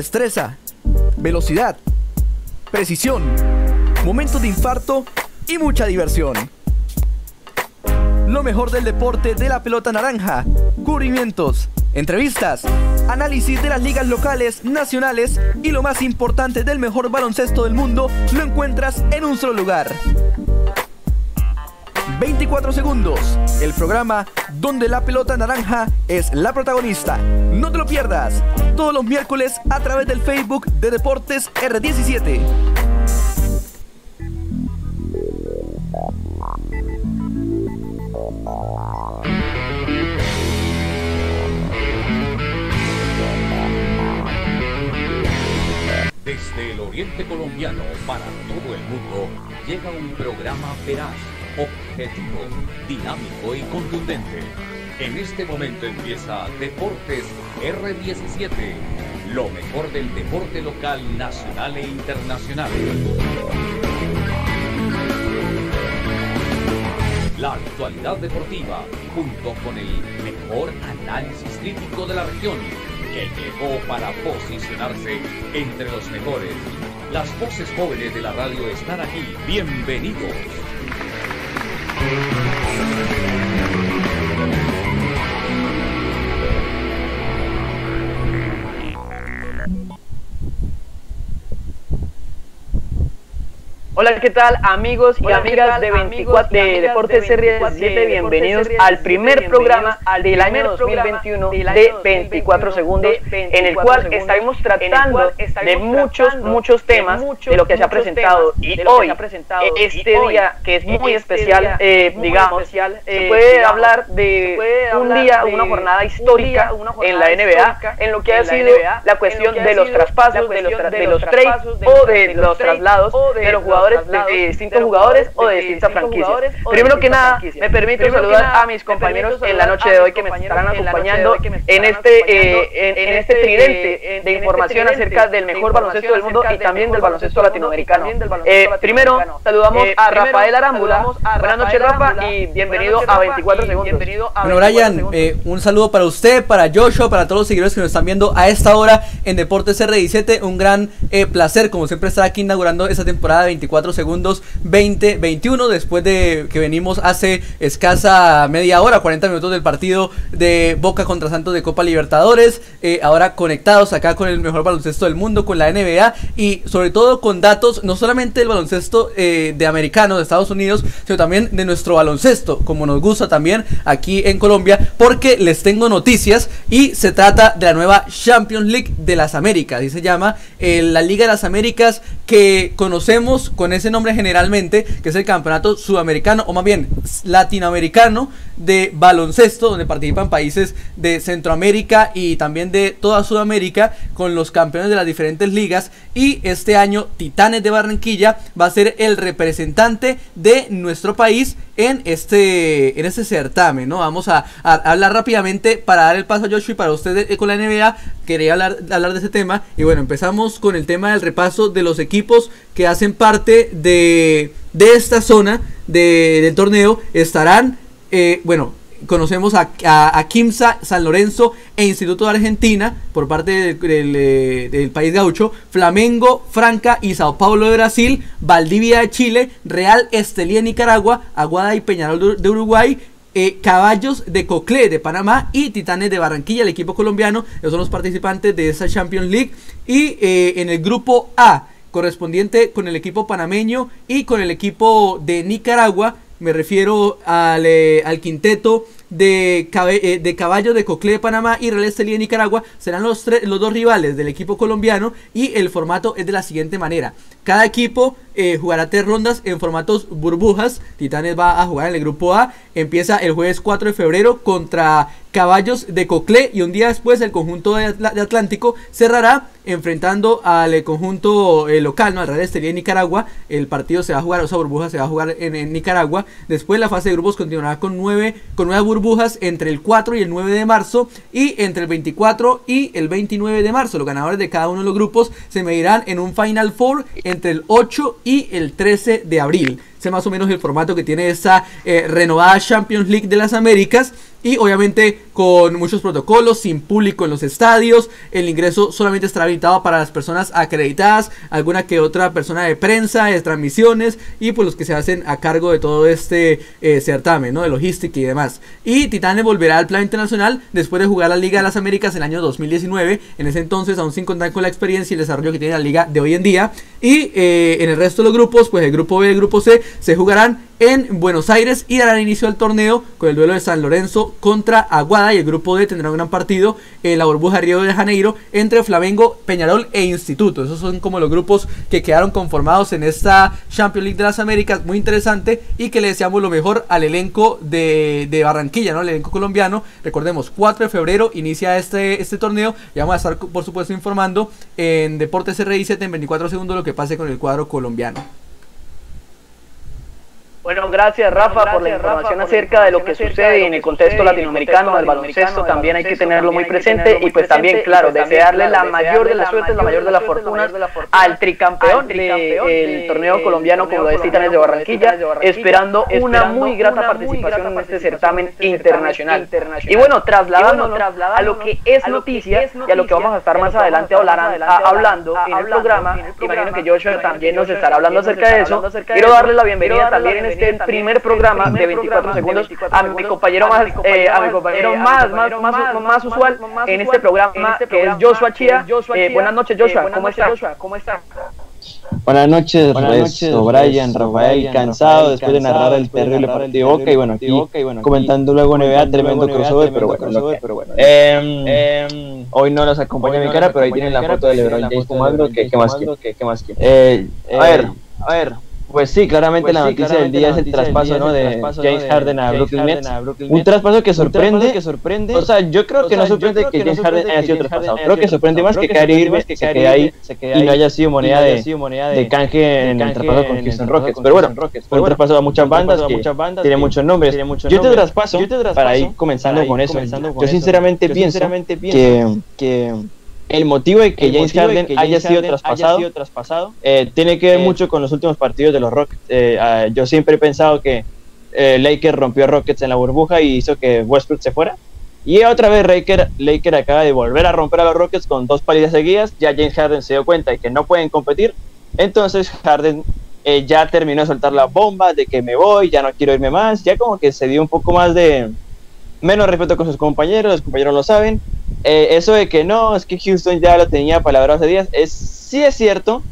destreza, velocidad, precisión, momentos de infarto y mucha diversión. Lo mejor del deporte de la pelota naranja, cubrimientos, entrevistas, análisis de las ligas locales, nacionales y lo más importante del mejor baloncesto del mundo lo encuentras en un solo lugar. 24 segundos, el programa donde la pelota naranja es la protagonista. No te lo pierdas, todos los miércoles a través del Facebook de Deportes R17. Desde el oriente colombiano para todo el mundo llega un programa veraz, objetivo, dinámico y contundente. En este momento empieza Deportes R17, lo mejor del deporte local, nacional e internacional. La actualidad deportiva, junto con el mejor análisis crítico de la región, que llegó para posicionarse entre los mejores. Las voces jóvenes de la radio están aquí. Bienvenidos. Música Hola, ¿qué tal amigos y amigas de 24 de Deportes Serie 17? Bienvenidos al primer programa del año 2021 de 24 segundos, en el cual estaremos tratando de muchos, muchos temas de lo que se ha presentado. Y hoy, este día que es muy especial, digamos, se puede hablar de un día, una jornada histórica en la NBA, en lo que ha sido la cuestión de los traspasos, de los trades o de los traslados de los jugadores de, distintos jugadores o de distintas franquicias. Primero que nada, me permito saludar a mis compañeros en la noche de hoy que me estarán acompañando en este, eh, en, este tridente de información acerca del mejor baloncesto del mundo y también del baloncesto latinoamericano. Eh, primero, saludamos eh, a Rafael Arámbula. Buenas noches, Rafa, y bienvenido a 24 segundos. Bueno, Brian, un saludo para usted, para Joshua, para todos los seguidores que nos están viendo a esta hora en Deportes R17. Un gran placer, como siempre, estar aquí inaugurando esta temporada de 24 segundos 20-21 después de que venimos hace escasa media hora, 40 minutos del partido de Boca contra Santos de Copa Libertadores, eh, ahora conectados acá con el mejor baloncesto del mundo, con la NBA y sobre todo con datos no solamente del baloncesto eh, de americano de Estados Unidos, sino también de nuestro baloncesto, como nos gusta también aquí en Colombia, porque les tengo noticias y se trata de la nueva Champions League de las Américas, así se llama eh, la Liga de las Américas que conocemos con ese nombre generalmente, que es el Campeonato Sudamericano, o más bien Latinoamericano de Baloncesto, donde participan países de Centroamérica y también de toda Sudamérica, con los campeones de las diferentes ligas. Y este año Titanes de Barranquilla va a ser el representante de nuestro país en este, en este certamen, ¿no? Vamos a, hablar rápidamente para dar el paso a Joshua y para ustedes con la NBA. Quería hablar, hablar de ese tema. Y bueno, empezamos con el tema del repaso de los equipos que hacen parte de, de esta zona de, del torneo. Estarán, eh, bueno, conocemos a, a, Kimsa, San Lorenzo e Instituto de Argentina por parte del, del, país gaucho, Flamengo, Franca y Sao Paulo de Brasil, Valdivia de Chile, Real Estelí de Nicaragua, Aguada y Peñarol de Uruguay, eh, Caballos de Coclé de Panamá y Titanes de Barranquilla, el equipo colombiano, esos son los participantes de esa Champions League. Y eh, en el grupo A, correspondiente con el equipo panameño y con el equipo de Nicaragua, me refiero al, eh, al quinteto de, eh, de Caballo de Coclé de Panamá y Real Estelí de Nicaragua serán los, los dos rivales del equipo colombiano y el formato es de la siguiente manera. Cada equipo eh, jugará tres rondas en formatos burbujas. Titanes va a jugar en el grupo A. Empieza el jueves 4 de febrero contra Caballos de Coclé y un día después el conjunto de, Atlántico cerrará enfrentando al eh, conjunto local, ¿no? al Real Estelí de Nicaragua. El partido se va a jugar, o sea, burbuja se va a jugar en, Nicaragua. Después la fase de grupos continuará con nueve, con nueve burbujas entre el 4 y el 9 de marzo y entre el 24 y el 29 de marzo. Los ganadores de cada uno de los grupos se medirán en un Final Four entre el 8 y el 13 de abril. Ese más o menos el formato que tiene esta eh, renovada Champions League de las Américas. Y obviamente con muchos protocolos, sin público en los estadios. El ingreso solamente estará habilitado para las personas acreditadas, alguna que otra persona de prensa, de transmisiones y pues los que se hacen a cargo de todo este eh, certamen, ¿no? De logística y demás. Y Titanes volverá al plan internacional después de jugar la Liga de las Américas en el año 2019. En ese entonces, aún sin contar con la experiencia y el desarrollo que tiene la liga de hoy en día. Y eh, en el resto de los grupos, pues el grupo B y el grupo C se jugarán en Buenos Aires y darán inicio al torneo con el duelo de San Lorenzo contra Aguada y el grupo D tendrá un gran partido en la burbuja Río de Janeiro entre Flamengo, Peñarol e Instituto. Esos son como los grupos que quedaron conformados en esta Champions League de las Américas, muy interesante y que le deseamos lo mejor al elenco de, Barranquilla, ¿no? El elenco colombiano. Recordemos, 4 de febrero inicia este, este torneo y vamos a estar por supuesto informando en Deportes RI7 en 24 segundos lo que pase con el cuadro colombiano. Bueno, gracias Rafa por la información acerca de lo que sucede en el contexto latinoamericano del baloncesto. También hay que tenerlo muy presente y pues también, claro, desearle la mayor de las suertes, la mayor de las fortunas al tricampeón del torneo colombiano como lo es Titanes de Barranquilla, esperando una muy grata participación en este certamen internacional. Y bueno, trasladándonos a lo que es noticia y a lo que vamos a estar más adelante hablando en el programa, imagino que Joshua también nos estará hablando acerca de eso. Quiero darle la bienvenida también en este primer programa de 24 segundos a mi compañero más, eh, a mi compañero más, más, más, más usual en este programa, que es Joshua Chía. Eh, buenas noches, Joshua. ¿Cómo está? ¿Cómo está? Buenas noches, Buenas noches Brian, Rafael, cansado después de narrar el terrible partido de Boca y bueno, aquí comentando luego NBA, tremendo crossover, pero bueno, eh, hoy no los acompaña mi cara, pero ahí tienen la foto de LeBron James fumando, ¿qué más quieren? A ver, a ver, pues sí, claramente la noticia del día es el traspaso, ¿no? De James Harden a Brooklyn Nets. Un traspaso que sorprende. que sorprende. O sea, yo creo que no sorprende que James Harden haya sido traspasado. Creo que sorprende más que Kyrie Irving se quede ahí y no haya sido moneda de canje en el traspaso con Houston Rockets. Pero bueno, un traspaso a muchas bandas tiene muchos nombres. Yo te traspaso para ir comenzando con eso. Yo sinceramente pienso que el motivo de que James Harden, haya, sido traspasado, eh, tiene que ver eh, mucho con los últimos partidos de los Rockets. Eh, ah, yo siempre he pensado que Laker rompió Rockets en la burbuja y hizo que Westbrook se fuera. Y otra vez Laker, Laker acaba de volver a romper a los Rockets con dos palidas seguidas. Ya James Harden se dio cuenta de que no pueden competir. Entonces Harden ya terminó de soltar la bomba de que me voy, ya no quiero irme más. Ya como que se dio un poco más de menos respeto con sus compañeros, los compañeros lo saben. Eh, eso de que no, es que Houston ya lo tenía palabras hace días, es, sí es cierto,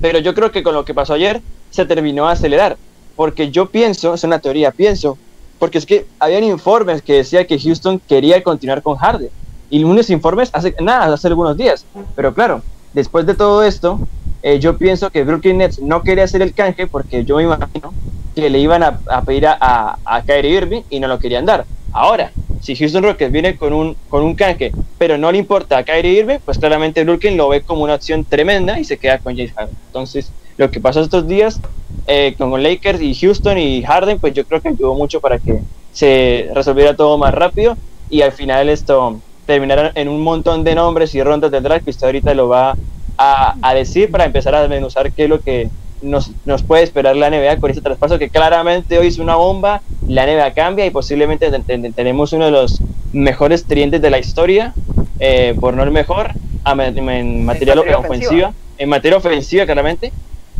pero yo creo que con lo que pasó ayer se terminó a acelerar. Porque yo pienso, es una teoría, pienso, porque es que habían informes que decía que Houston quería continuar con Harden. Y unos informes hace nada, hace algunos días. Pero claro, después de todo esto, eh, yo pienso que Brooklyn Nets no quería hacer el canje porque yo me imagino que le iban a, pedir a, a, a Kyrie Irving y no lo querían dar. Ahora, si Houston Rockets viene con un, con un canje, pero no le importa a Kyrie Irving, pues claramente Brooklyn lo ve como una opción tremenda y se queda con James Harden. Entonces, lo que pasó estos días eh, con Lakers y Houston y Harden, pues yo creo que ayudó mucho para que se resolviera todo más rápido y al final esto terminara en un montón de nombres y rondas de draft que usted ahorita lo va a, a decir para empezar a desmenuzar qué es lo que nos, nos, puede esperar la NBA con este traspaso que claramente hoy es una bomba, la NBA cambia y posiblemente tenemos uno de los mejores trientes de la historia, eh, por no el mejor, en, materia ofensiva. en materia ofensiva claramente,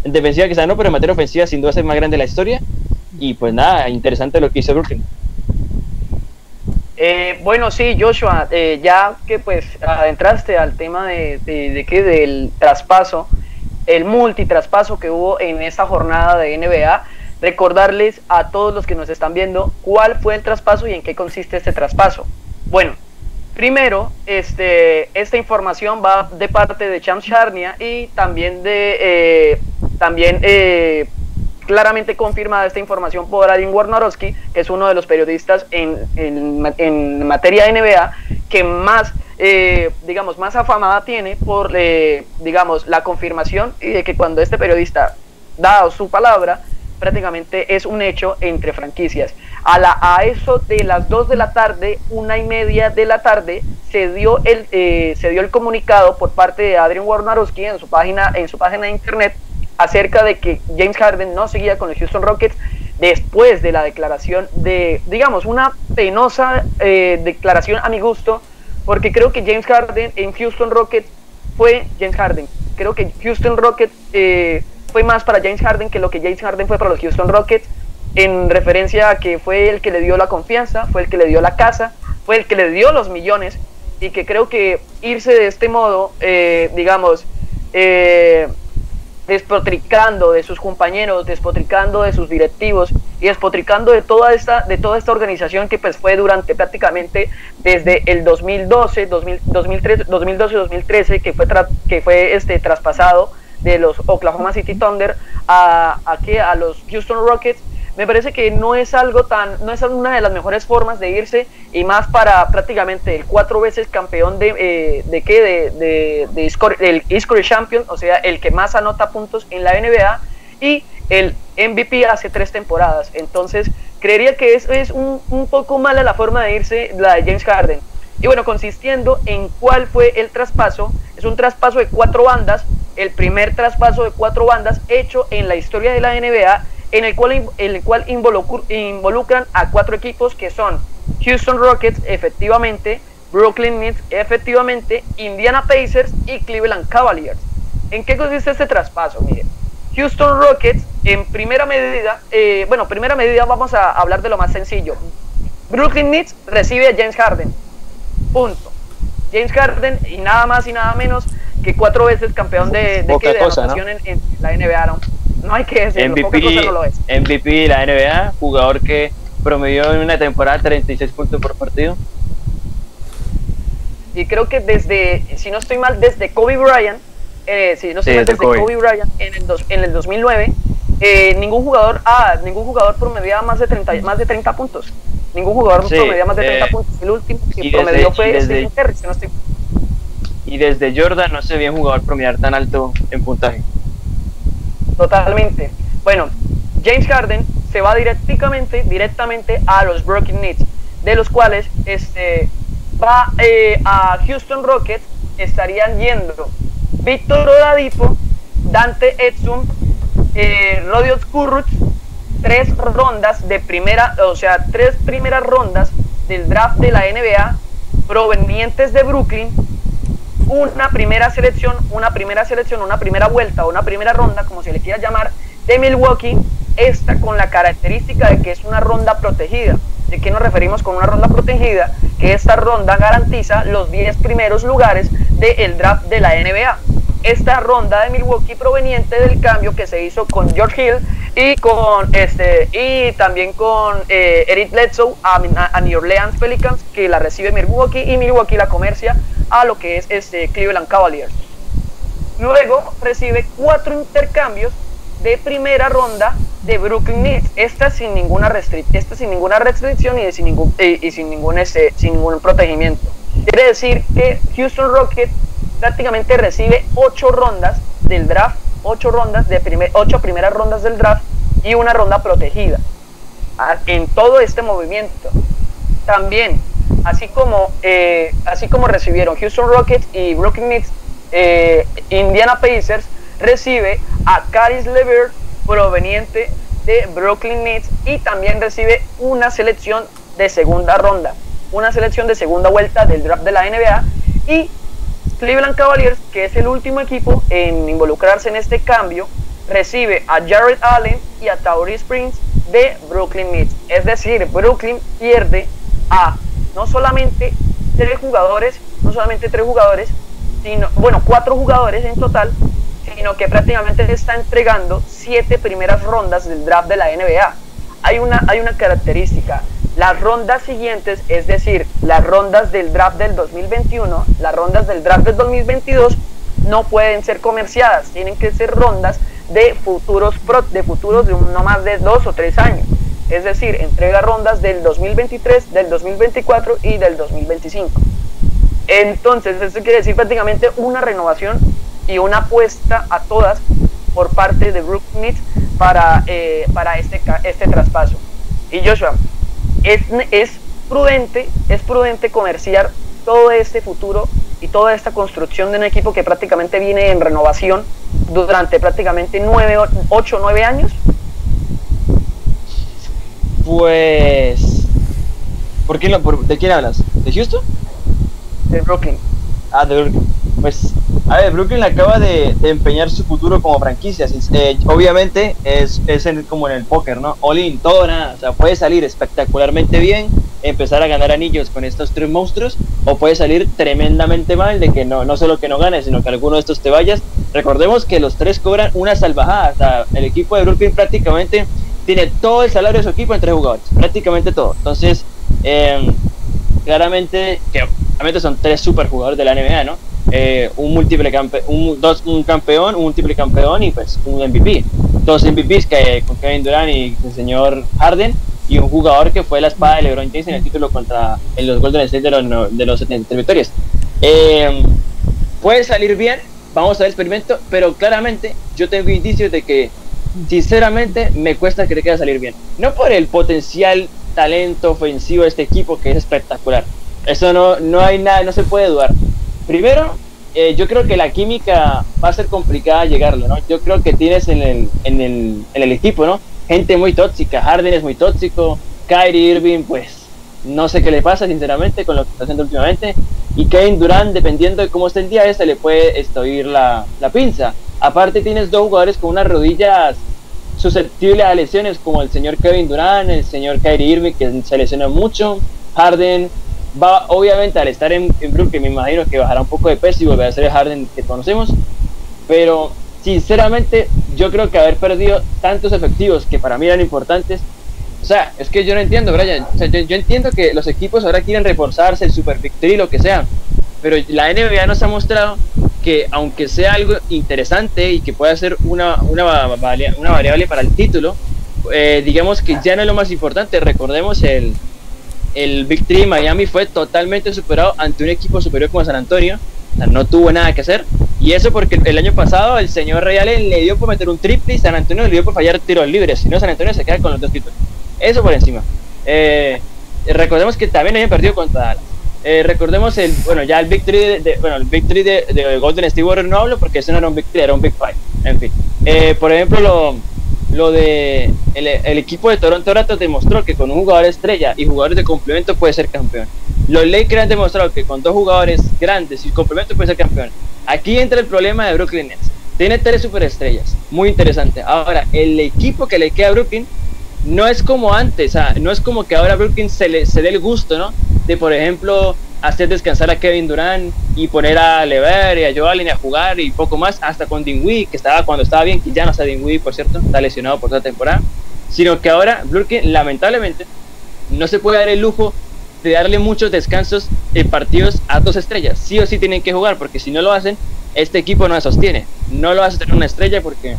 en defensiva quizá no, pero en materia ofensiva sin duda es el más grande de la historia y pues nada, interesante lo que hizo Brooklyn. Eh, bueno, sí, Joshua, eh, ya que pues adentraste al tema de, de, de que del traspaso, el multitraspaso que hubo en esa jornada de NBA. Recordarles a todos los que nos están viendo cuál fue el traspaso y en qué consiste este traspaso. Bueno, primero, este, esta información va de parte de Cham Charnia y también de eh, también eh, claramente confirmada esta información por Adin Warnarowski, que es uno de los periodistas en, en, en materia de NBA que más eh, digamos, más afamada tiene por, eh, digamos, la confirmación y de que cuando este periodista da su palabra, prácticamente es un hecho entre franquicias. A, la, a eso de las 2 de la tarde, una y media de la tarde, se dio el, eh, se dio el comunicado por parte de Adrian Warnarowski en su página, en su página de internet acerca de que James Harden no seguía con los Houston Rockets después de la declaración de, digamos, una penosa eh, declaración a mi gusto, porque creo que James Harden en Houston Rockets fue James Harden. Creo que Houston Rockets eh, fue más para James Harden que lo que James Harden fue para los Houston Rockets, en referencia a que fue el que le dio la confianza, fue el que le dio la casa, fue el que le dio los millones, y que creo que irse de este modo, eh, digamos, eh, despotricando de sus compañeros, despotricando de sus directivos y despotricando de toda esta, de toda esta organización que pues fue durante prácticamente desde el 2012, 2013, 2012, 2013 que fue, que fue este, traspasado de los Oklahoma City Thunder a, a los Houston Rockets me parece que no es algo tan, no es una de las mejores formas de irse y más para prácticamente el cuatro veces campeón de, eh, de qué, de, de, de Champion, o sea, el que más anota puntos en la NBA y el MVP hace tres temporadas. Entonces, creería que es, es un, un poco mala la forma de irse la de James Harden. Y bueno, consistiendo en cuál fue el traspaso, es un traspaso de cuatro bandas, el primer traspaso de cuatro bandas hecho en la historia de la NBA en el cual, en el cual involucran a cuatro equipos que son Houston Rockets, efectivamente, Brooklyn Nets, efectivamente, Indiana Pacers y Cleveland Cavaliers. ¿En qué consiste este traspaso? Miren, Houston Rockets, en primera medida, eh, bueno, primera medida vamos a hablar de lo más sencillo. Brooklyn Nets recibe a James Harden. Punto. James Harden y nada más y nada menos que cuatro veces campeón de, de, de en, en, la NBA, ¿no? No hay que decirlo, MVP, no lo es. MVP de la NBA, jugador que promedió en una temporada 36 puntos por partido. Y creo que desde, si no estoy mal, desde Kobe Bryant, eh, si no estoy mal, desde Kobe, Bryant en el, dos, en el 2009, eh, ningún jugador, ah, ningún jugador promediaba más de 30, más de 30 puntos. Ningún jugador sí, promediaba más de 30 eh, puntos. El último que promedió fue desde, Stephen si no estoy Y desde Jordan no se veía un jugador promediar tan alto en puntaje. Totalmente. Bueno, James Harden se va directamente, directamente a los Brooklyn Nets, de los cuales este, va eh, a Houston Rockets, estarían yendo Víctor Oladipo, Dante Edson, eh, Rodiot tres rondas de primera, o sea, tres primeras rondas del draft de la NBA provenientes de Brooklyn una primera selección, una primera selección, una primera vuelta o una primera ronda, como se le quiera llamar, de Milwaukee, esta con la característica de que es una ronda protegida. ¿De qué nos referimos con una ronda protegida? Que esta ronda garantiza los 10 primeros lugares del draft de la NBA. Esta ronda de Milwaukee proveniente del cambio que se hizo con George Hill y con este y también con eh, Eric Bledsoe a, a, New Orleans Pelicans que la recibe Milwaukee y Milwaukee la comercia a lo que es este Cleveland Cavaliers. Luego recibe cuatro intercambios de primera ronda de Brooklyn Nets. Esta sin ninguna, esta sin ninguna restricción y, sin, ningún, eh, y sin, ningún, este, sin ningún protegimiento. Quiere decir que Houston Rockets prácticamente recibe ocho rondas del draft, ocho rondas de primer, ocho primeras rondas del draft y una ronda protegida. Ah, en todo este movimiento. También así como, eh, así como recibieron Houston Rockets y Brooklyn Nets, eh, Indiana Pacers recibe a Caris LeVert proveniente de Brooklyn Nets y también recibe una selección de segunda ronda, una selección de segunda vuelta del draft de la NBA y Cleveland Cavaliers, que es el último equipo en involucrarse en este cambio, recibe a Jared Allen y a Tauris Springs de Brooklyn Nets. Es decir, Brooklyn pierde a no solamente tres jugadores, no solamente tres jugadores, sino, bueno, cuatro jugadores en total, sino que prácticamente está entregando siete primeras rondas del draft de la NBA. Hay una, hay una característica, las rondas siguientes, es decir, las rondas del draft del 2021, las rondas del draft del 2022, no pueden ser comerciadas, tienen que ser rondas de futuros, de futuros de no más de dos o tres años es decir, entrega rondas del 2023, del 2024 y del 2025. Entonces, eso quiere decir prácticamente una renovación y una apuesta a todas por parte de Brooklyn para, eh, para este, este traspaso. Y Joshua, es, es, prudente, es prudente comerciar todo este futuro y toda esta construcción de un equipo que prácticamente viene en renovación durante prácticamente 9, 8 9 años Pues. ¿Por qué? ¿De quién hablas? ¿De Houston? De Brooklyn. Ah, de Brooklyn. Pues, a ver, Brooklyn acaba de, empeñar su futuro como franquicia. Eh, obviamente es, es como en el póker, ¿no? All in, todo nada. O sea, puede salir espectacularmente bien, empezar a ganar anillos con estos tres monstruos, o puede salir tremendamente mal de que no, no solo que no ganes, sino que alguno de estos te vayas. Recordemos que los tres cobran una salvajada. O sea, el equipo de Brooklyn prácticamente tiene todo el salario de su equipo en tres jugadores, prácticamente todo. Entonces, eh, claramente, que obviamente son tres super jugadores de la NBA, ¿no? Eh, un múltiple campe un, dos, un campeón, un múltiple campeón y pues un MVP. Dos MVPs que, con Kevin Durant y el señor Harden y un jugador que fue la espada de LeBron James en el título contra en los Golden State de los, de los 73 victorias. Eh, puede salir bien, vamos a ver el experimento, pero claramente yo tengo indicios de que sinceramente me cuesta que va a salir bien. No por el potencial talento ofensivo de este equipo que es espectacular. Eso no, no hay nada, no se puede dudar. Primero, eh, yo creo que la química va a ser complicada llegarlo, ¿no? Yo creo que tienes en el, en el, el equipo, ¿no? Gente muy tóxica, Harden es muy tóxico, Kyrie Irving, pues no sé qué le pasa, sinceramente, con lo que está haciendo últimamente. Y Kevin Durant, dependiendo de cómo esté el día, se le puede oír la, la pinza. Aparte, tienes dos jugadores con unas rodillas susceptibles a lesiones, como el señor Kevin Durant, el señor Kyrie Irving, que se lesiona mucho. Harden va, obviamente, al estar en, Brooklyn, me imagino que bajará un poco de peso y volverá a ser el Harden que conocemos. Pero, sinceramente, yo creo que haber perdido tantos efectivos que para mí eran importantes o sea, es que yo no entiendo, Brian. Yo, entiendo que los equipos ahora quieren reforzarse, el Super Victory, lo que sea. Pero la NBA nos ha mostrado que, aunque sea algo interesante y que pueda ser una, una, una variable para el título, eh, digamos que ya no es lo más importante. Recordemos el, el Victory Miami fue totalmente superado ante un equipo superior como San Antonio. O sea, no tuvo nada que hacer. Y eso porque el año pasado el señor Real le dio por meter un triple y San Antonio le dio por fallar tiros libres. Si no, San Antonio se queda con los dos títulos. Eso por encima. Eh, recordemos que también habían perdido contra Dallas. Eh, recordemos el, bueno, ya el victory de, bueno, el victory de, Golden State Warriors no hablo porque eso no era un victory, era un big five. En fin. Eh, por ejemplo, lo, lo de el, el, equipo de Toronto Raptors demostró que con un jugador estrella y jugadores de complemento puede ser campeón. Los Lakers han demostrado que con dos jugadores grandes y complemento puede ser campeón. Aquí entra el problema de Brooklyn Nets. Tiene tres superestrellas, muy interesante. Ahora, el equipo que le queda a Brooklyn no es como antes, no es como que ahora Brooklyn se, le, se dé el gusto, ¿no? De, por ejemplo, hacer descansar a Kevin Durant y poner a Lever y a Joe Allen a jugar y poco más, hasta con Dinwiddie, que estaba cuando estaba bien, que ya no está Dinwiddie, por cierto, está lesionado por toda temporada, sino que ahora Brooklyn, lamentablemente, no se puede dar el lujo de darle muchos descansos en partidos a dos estrellas. Sí o sí tienen que jugar, porque si no lo hacen, este equipo no se sostiene. No lo hace tener una estrella porque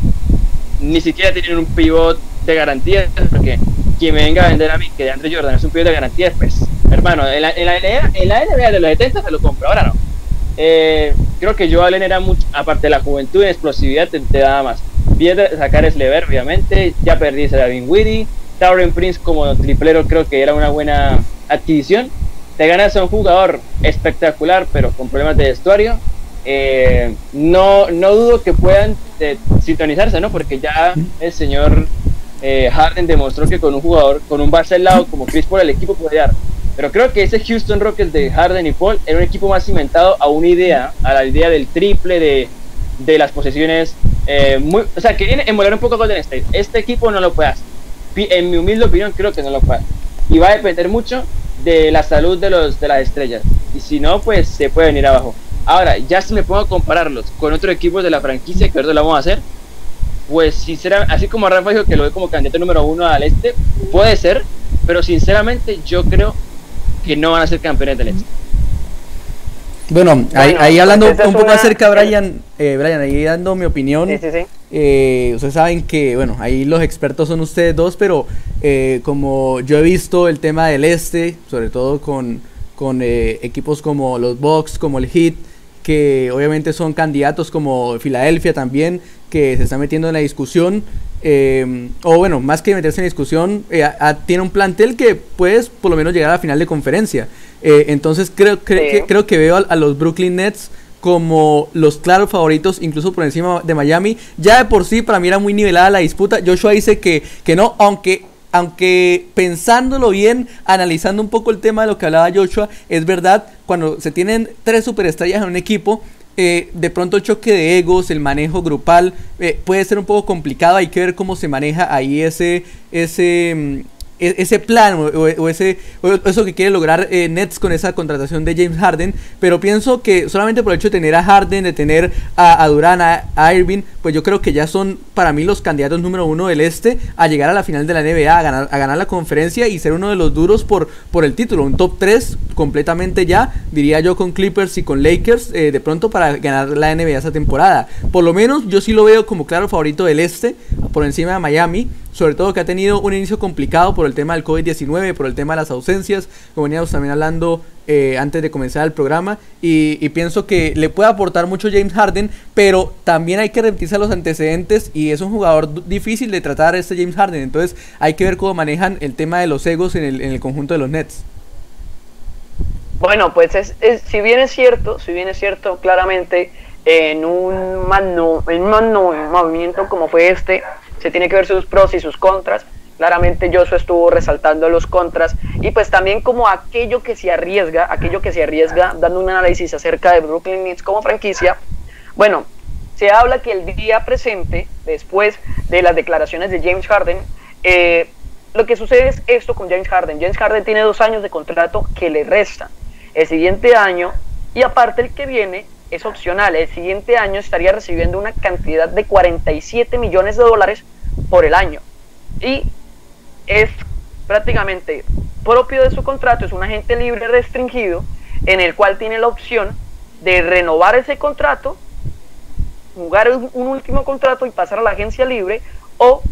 ni siquiera tienen un pivot de garantía, porque quien me venga a vender a mí que de Andre Jordan es un pivot de garantía, pues, hermano, en la, en la, en la NBA de los 70 se lo compro, ahora no. Eh, creo que Joe Allen era mucho, aparte de la juventud y explosividad, te, te daba más. Bien sacar Slever, obviamente, ya perdí a David Widdy, Tauren Prince como triplero creo que era una buena adquisición. Te ganas a un jugador espectacular, pero con problemas de vestuario. Eh, no, no dudo que puedan eh, sintonizarse, ¿no? Porque ya el señor eh, Harden demostró que con un jugador, con un base al lado como Chris Paul, el equipo puede dar. Pero creo que ese Houston Rockets de Harden y Paul era un equipo más cimentado a una idea, a la idea del triple, de, de las posesiones. muy, o sea, querían emular un poco a Golden State. Este equipo no lo puede hacer. En mi humilde opinión, creo que no lo puede hacer. Y va a depender mucho de la salud de, los, de las estrellas. Y si no, pues se puede venir abajo. Ahora, ya si me pongo a compararlos con otros equipos de la franquicia, que ahora lo vamos a hacer, pues sinceramente, así como Rafa dijo que lo ve como candidato número uno al este, puede ser, pero sinceramente yo creo que no van a ser campeones del este. Bueno, ahí, hablando un poco acerca, Brian, eh, Brian, ahí dando mi opinión. Sí, sí, sí. Eh, ustedes saben que, bueno, ahí los expertos son ustedes dos, pero eh, como yo he visto el tema del este, sobre todo con, con eh, equipos como los Bucks, como el Heat, que obviamente son candidatos como Filadelfia también, que se están metiendo en la discusión. Eh, o bueno, más que meterse en la discusión, eh, tiene un plantel que puedes por lo menos llegar a la final de conferencia. Eh, entonces creo, que, creo que veo a, los Brooklyn Nets como los claros favoritos, incluso por encima de Miami. Ya de por sí, para mí era muy nivelada la disputa. Joshua dice que, que no, aunque aunque pensándolo bien, analizando un poco el tema de lo que hablaba Joshua, es verdad, cuando se tienen tres superestrellas en un equipo, eh, de pronto el choque de egos, el manejo grupal eh, puede ser un poco complicado. Hay que ver cómo se maneja ahí ese, ese, mm, ese plan o, ese, eso que quiere lograr eh, Nets con esa contratación de James Harden. Pero pienso que solamente por el hecho de tener a Harden, de tener a, a Durán, a, Irving, pues yo creo que ya son para mí los candidatos número uno del este a llegar a la final de la NBA, a ganar, a ganar la conferencia y ser uno de los duros por, por el título. Un top 3 completamente ya, diría yo, con Clippers y con Lakers, eh, de pronto para ganar la NBA esa temporada. Por lo menos yo sí lo veo como claro favorito del este, por encima de Miami sobre todo que ha tenido un inicio complicado por el tema del COVID-19, por el tema de las ausencias, como veníamos también hablando eh, antes de comenzar el programa, y, pienso que le puede aportar mucho James Harden, pero también hay que repetirse los antecedentes y es un jugador difícil de tratar este James Harden, entonces hay que ver cómo manejan el tema de los egos en el, en el conjunto de los Nets. Bueno, pues es, si bien es cierto, si bien es cierto, claramente en un, mano, en un movimiento como fue este, se tiene que ver sus pros y sus contras. Claramente Joshua estuvo resaltando los contras y pues también como aquello que se arriesga, aquello que se arriesga, dando un análisis acerca de Brooklyn Nets como franquicia. Bueno, se habla que el día presente, después de las declaraciones de James Harden, eh, lo que sucede es esto con James Harden. James Harden tiene dos años de contrato que le restan. El siguiente año y aparte el que viene es opcional. El siguiente año estaría recibiendo una cantidad de 47 millones de dólares por el año. Y es prácticamente propio de su contrato, es un agente libre restringido en el cual tiene la opción de renovar ese contrato, jugar un, último contrato y pasar a la agencia libre o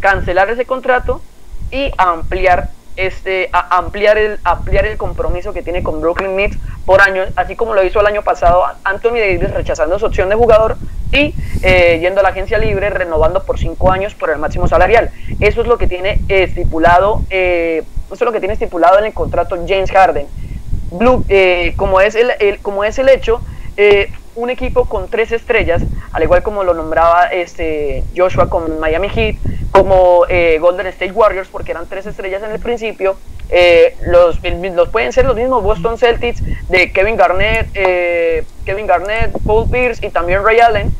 cancelar ese contrato y ampliar este, ampliar, el, ampliar el compromiso que tiene con Brooklyn Nets por año, así como lo hizo el año pasado Anthony Davis rechazando su opción de jugador y eh, yendo a la agencia libre, renovando por cinco años por el máximo salarial. Eso es lo que tiene estipulado, eh, eso es lo que tiene estipulado en el contrato James Harden. Eh, como, es el, como es el hecho, un equipo con tres estrellas, al igual como lo nombraba este Joshua con Miami Heat, como eh, Golden State Warriors, porque eran tres estrellas en el principio, eh, los, los, pueden ser los mismos Boston Celtics de Kevin Garnett, eh, Kevin Garnett, Paul Pierce y también Ray Allen.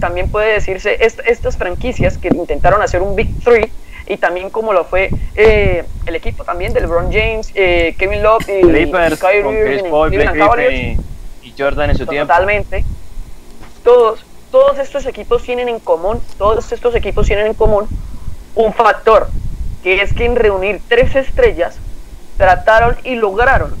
también puede decirse estas franquicias que intentaron hacer un Big Three y también como lo fue el equipo también de LeBron James, Kevin Love y, Kyrie y Jordan en su tiempo. Totalmente. Todos, todos estos equipos tienen en común, todos estos equipos tienen en común un factor, que es que en reunir tres estrellas trataron y lograron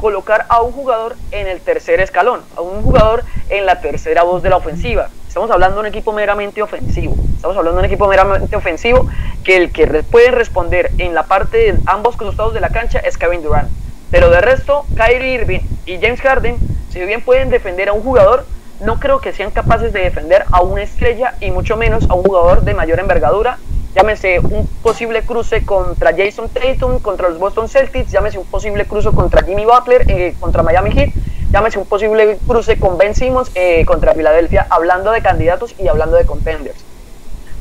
colocar a un jugador en el tercer escalón, a un jugador en la tercera voz de la ofensiva. Estamos hablando de un equipo meramente ofensivo. Estamos hablando de un equipo meramente ofensivo que el que puede responder en la parte de ambos costados de la cancha es Kevin Durant. Pero de resto, Kyrie Irving y James Harden si bien pueden defender a un jugador, no creo que sean capaces de defender a una estrella y mucho menos a un jugador de mayor envergadura. Llámese un posible cruce contra Jason Tatum, contra los Boston Celtics, llámese un posible cruce contra Jimmy Butler, eh, contra Miami Heat, llámese un posible cruce con Ben Simmons eh, contra Filadelfia, hablando de candidatos y hablando de contenders.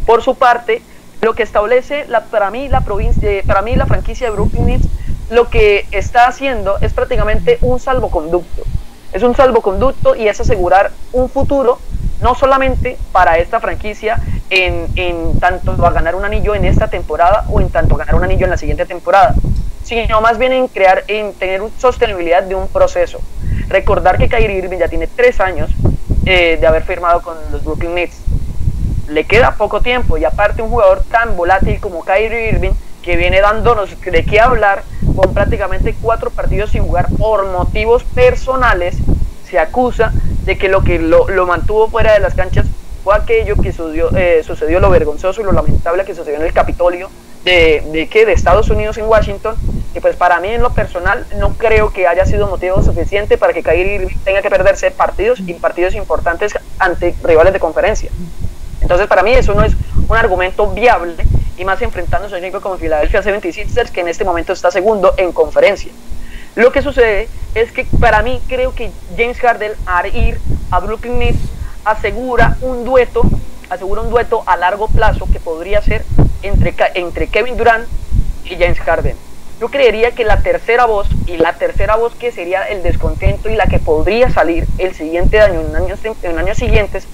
Por su parte, lo que establece para, mí, la provincia, eh, para mí la franquicia de Brooklyn Nets, lo que está haciendo es prácticamente un salvoconducto es un salvoconducto y es asegurar un futuro no solamente para esta franquicia en, en, tanto a ganar un anillo en esta temporada o en tanto a ganar un anillo en la siguiente temporada, sino más bien en crear, en tener sostenibilidad de un proceso. Recordar que Kyrie Irving ya tiene tres años eh, de haber firmado con los Brooklyn Nets. Le queda poco tiempo y aparte un jugador tan volátil como Kyrie Irving que viene dándonos de qué hablar con prácticamente cuatro partidos sin jugar por motivos personales, se acusa de que lo que lo, mantuvo fuera de las canchas fue aquello que sucedió, eh, sucedió lo vergonzoso y lo lamentable que sucedió en el Capitolio de, de, que de Estados Unidos en Washington y pues para mí en lo personal no creo que haya sido motivo suficiente para que Kyrie tenga que perderse partidos y partidos importantes ante rivales de conferencia entonces para mí eso no es un argumento viable y más enfrentándose a un equipo como Philadelphia 76ers que en este momento está segundo en conferencia. Lo que sucede es que para mí creo que James Harden al ir a Brooklyn Nets asegura un dueto, asegura un dueto a largo plazo que podría ser entre, entre Kevin Durant y James Harden. Yo creería que la tercera voz y la tercera voz que sería el descontento y la que podría salir el siguiente año, en años, en años siguientes,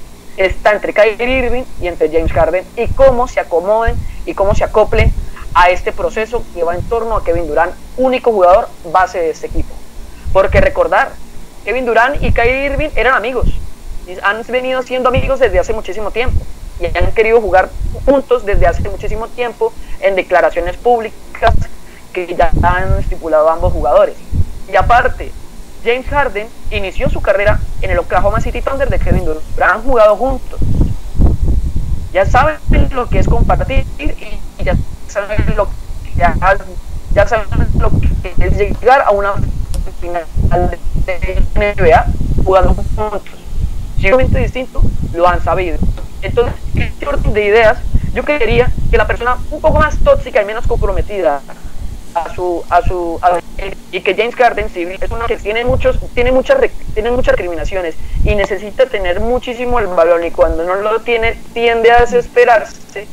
está entre Kyrie Irving y entre James Harden y cómo se acomoden y cómo se acoplen a este proceso que va en torno a Kevin Durant, único jugador base de este equipo. Porque recordar, Kevin Durant y Kyrie Irving eran amigos, y han venido siendo amigos desde hace muchísimo tiempo y han querido jugar juntos desde hace muchísimo tiempo en declaraciones públicas que ya han estipulado ambos jugadores. Y aparte, James Harden inició su carrera en el Oklahoma City Thunder de Kevin Durant. Han jugado juntos. Ya saben lo que es compartir y ya saben lo que, ya, saben lo que es llegar a una final de NBA jugando juntos. Simplemente distinto, lo han sabido. Entonces, este orden de ideas, yo quería que la persona un poco más tóxica y menos comprometida a su a su y que James Garden es uno que tiene muchos tiene muchas tiene muchas recriminaciones y necesita tener muchísimo el balón y cuando no lo tiene tiende a desesperarse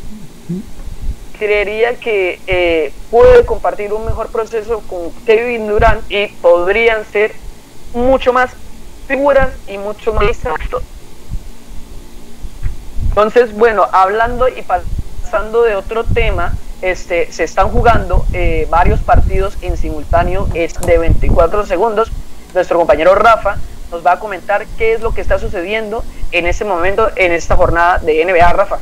creería que eh, puede compartir un mejor proceso con Kevin Durant y podrían ser mucho más figuras y mucho más entonces bueno hablando y pasando de otro tema este, se están jugando eh, varios partidos en simultáneo es de 24 segundos. Nuestro compañero Rafa nos va a comentar qué es lo que está sucediendo en ese momento en esta jornada de NBA, Rafa.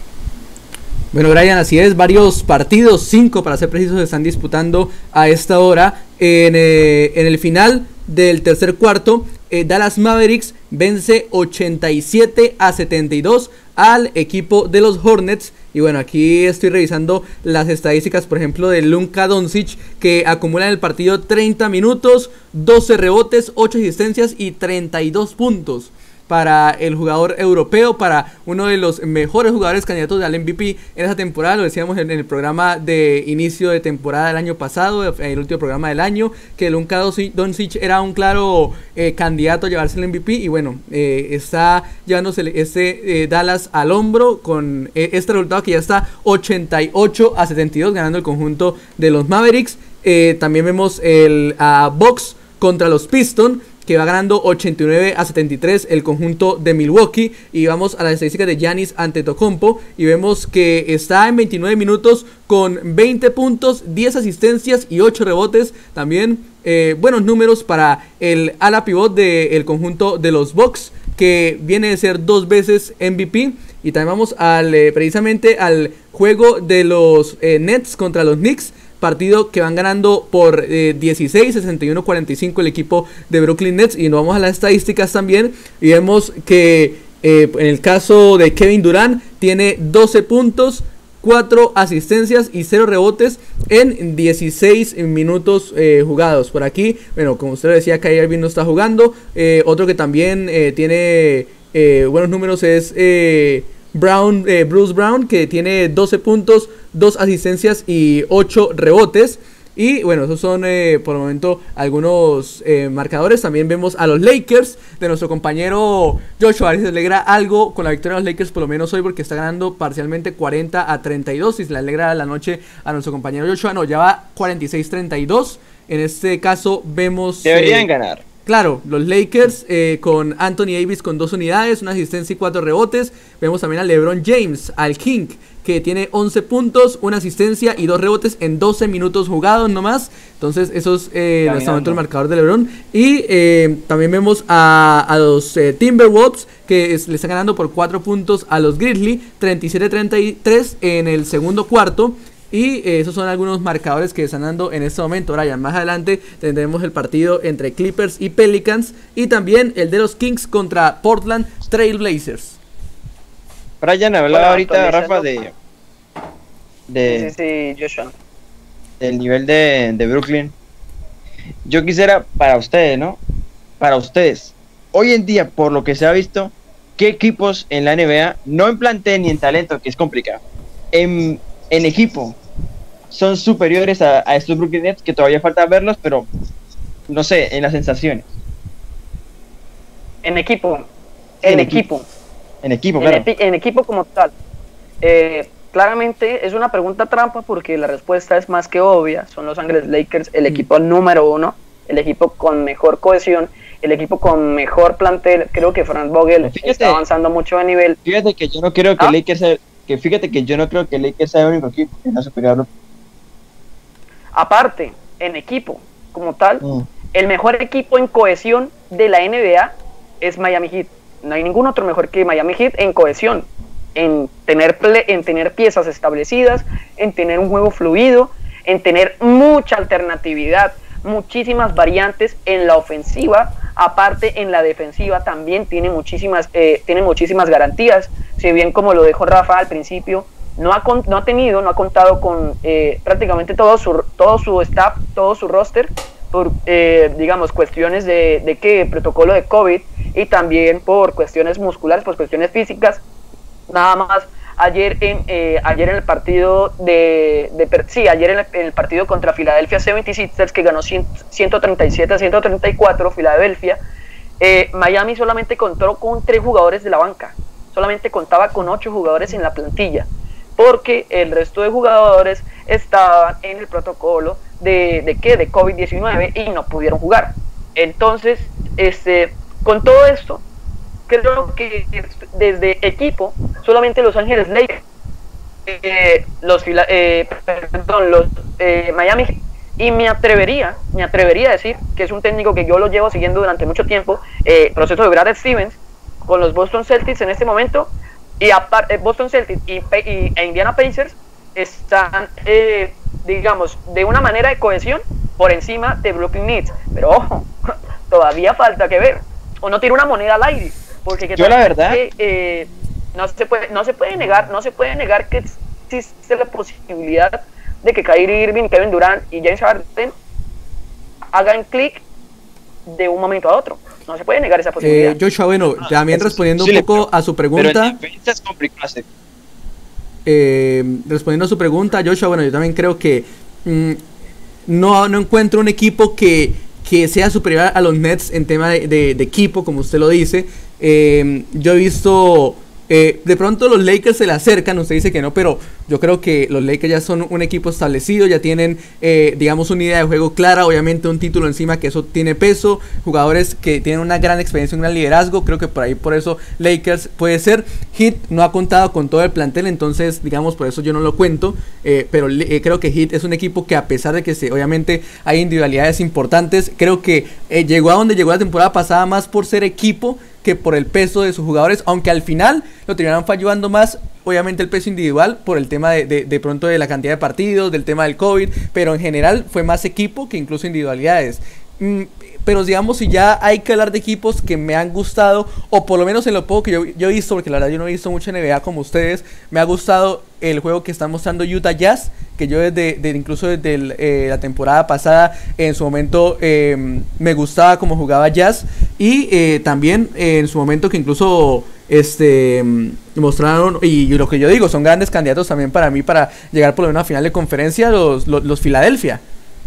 Bueno, Brian, así es, varios partidos, cinco para ser precisos, se están disputando a esta hora. En, eh, en el final del tercer cuarto, eh, Dallas Mavericks vence 87 a 72 al equipo de los Hornets. Y bueno, aquí estoy revisando las estadísticas, por ejemplo, de Lunka Doncic, que acumula en el partido 30 minutos, 12 rebotes, 8 asistencias y 32 puntos para el jugador europeo, para uno de los mejores jugadores candidatos al MVP en esa temporada. Lo decíamos en, el programa de inicio de temporada del año pasado, el último programa del año, que Luka Doncic era un claro eh, candidato a llevarse el MVP y bueno, eh, está llevándose este eh, Dallas al hombro con este resultado que ya está 88 a 72 ganando el conjunto de los Mavericks. también vemos el Box contra los Pistons que va ganando 89 a 73 el conjunto de Milwaukee. Y vamos a la estadística de Giannis ante Tocompo. Y vemos que está en 29 minutos con 20 puntos, 10 asistencias y 8 rebotes. También eh, buenos números para el ala pivot del conjunto de los Bucks, que viene de ser dos veces MVP. Y también vamos al, eh, precisamente al juego de los eh, Nets contra los Knicks partido que van ganando por 16, 61, 45 el equipo de Brooklyn Nets. Y nos vamos a las estadísticas también y vemos que eh, en el caso de Kevin Durant tiene 12 puntos. 4 asistencias y 0 rebotes en 16 minutos eh, jugados. Por aquí, bueno, como usted decía, Kyrie Irving no está jugando. Eh, otro que también tiene buenos números es Brown, eh, Bruce Brown, que tiene 12 puntos, 2 asistencias y 8 rebotes. Y bueno, esos son eh, por el momento algunos eh, marcadores. También vemos a los Lakers de nuestro compañero Joshua. A se alegra algo con la victoria de los Lakers, por lo menos hoy, porque está ganando parcialmente 40 a 32. Y se le alegra la noche a nuestro compañero Joshua, no, ya va 46-32. En este caso vemos... Deberían ganar. Claro, los Lakers eh, con Anthony Davis con dos unidades, una asistencia y cuatro rebotes. Vemos también a LeBron James, al King, que tiene 11 puntos, una asistencia y dos rebotes en 12 minutos jugados nomás. Entonces, eso es eh, este momento el marcador de LeBron. Y eh, también vemos a, a los eh, Timberwolves que le están ganando por 4 puntos a los Grizzly, 37-33 en el segundo cuarto. Y eh, esos son algunos marcadores que están dando en este momento. Brian, más adelante tendremos el partido entre Clippers y Pelicans y también el de los Kings contra Portland Trailblazers. Brian hablaba ahorita, Rafa, de, de, sí, Joshua. del nivel de, de Brooklyn. Yo quisiera, para ustedes, ¿no? Para ustedes, hoy en día, por lo que se ha visto, ¿qué equipos en la NBA, no en plantel ni en talento, que es complicado, en, en equipo, son superiores a, estos Brooklyn Nets que todavía falta verlos, pero no sé, en las sensaciones. En equipo, en, equipo. En equipo, en, equipo como tal. Eh, claramente es una pregunta trampa porque la respuesta es más que obvia. Son Los Ángeles Lakers el equipo número uno, el equipo con mejor cohesión, el equipo con mejor plantel. Creo que Frank Vogel está avanzando mucho de nivel. Fíjate que yo no creo que ¿Ah? Lakers sea, que fíjate que yo no creo que Lakers sea el único equipo que no superior. Aparte, en equipo como tal, mm. el mejor equipo en cohesión de la NBA es Miami Heat. No hay ningún otro mejor que Miami Heat en cohesión en tener, en tener piezas establecidas, en tener un juego fluido, en tener mucha alternatividad, muchísimas variantes en la ofensiva, aparte en la defensiva también tiene muchísimas, eh, tiene muchísimas garantías, si bien como lo dijo Rafa al principio, no ha, no ha tenido, no ha contado con eh, prácticamente todo su, todo su staff, todo su roster, por, eh, digamos, cuestiones de, de que protocolo de COVID y también por cuestiones musculares, por cuestiones físicas, nada más ayer en eh, ayer en el partido de, de sí ayer en el, partido contra Philadelphia 76ers que ganó 137 a 134 Filadelfia eh, Miami solamente contó con tres jugadores de la banca solamente contaba con ocho jugadores en la plantilla porque el resto de jugadores estaban en el protocolo de, de qué de COVID-19 y no pudieron jugar. Entonces este con todo esto creo que desde equipo, solamente Los Ángeles Lakers, eh, los, eh, eh, Miami y me atrevería, me atrevería a decir que es un técnico que yo lo llevo siguiendo durante mucho tiempo, proceso de Brad Stevens con los Boston Celtics en este momento y aparte Boston Celtics y, e Indiana Pacers están, digamos, de una manera de cohesión por encima de Brooklyn Nets, pero ojo, todavía falta que ver. O no tiene una moneda al aire porque yo la verdad eh, no se puede no se puede negar no se puede negar que existe la posibilidad de que Kyrie Irving, Kevin Durant y James Harden hagan clic de un momento a otro. No se puede negar esa posibilidad. Eh, Joshua, bueno, ah, también respondiendo un poco a su pregunta. Eh, respondiendo a su pregunta, Joshua, bueno, yo también creo que mm, no, no encuentro un equipo que, que sea superior a los Nets en tema de equipo, como usted lo dice. Eh, yo he visto eh, de pronto los Lakers se le acercan, usted dice que no, pero yo creo que los Lakers ya son un equipo establecido, ya tienen, eh, digamos, una idea de juego clara, obviamente un título encima que eso tiene peso, jugadores que tienen una gran experiencia, un gran liderazgo, creo que por ahí por eso Lakers puede ser. Heat no ha contado con todo el plantel, entonces, digamos, por eso yo no lo cuento, eh, pero creo que Heat es un equipo que a pesar de que obviamente hay individualidades importantes, creo que llegó a donde llegó la temporada pasada más por ser equipo que por el peso de sus jugadores, aunque al final lo terminaron fallando más, obviamente el peso individual por el tema de, de, pronto de la cantidad de partidos, del tema del COVID, pero en general fue más equipo que incluso individualidades. Pero digamos, si ya hay que hablar de equipos que me han gustado, o por lo menos en lo poco que yo, he visto, porque la verdad yo no he visto mucho NBA como ustedes, me ha gustado el juego que está mostrando Utah Jazz, que yo desde, incluso desde eh, la temporada pasada, en su momento em, me gustaba como jugaba Jazz, y eh, también en su momento que incluso este mostraron y, lo que yo digo son grandes candidatos también para mí para llegar por lo menos a final de conferencia los, los, los Philadelphia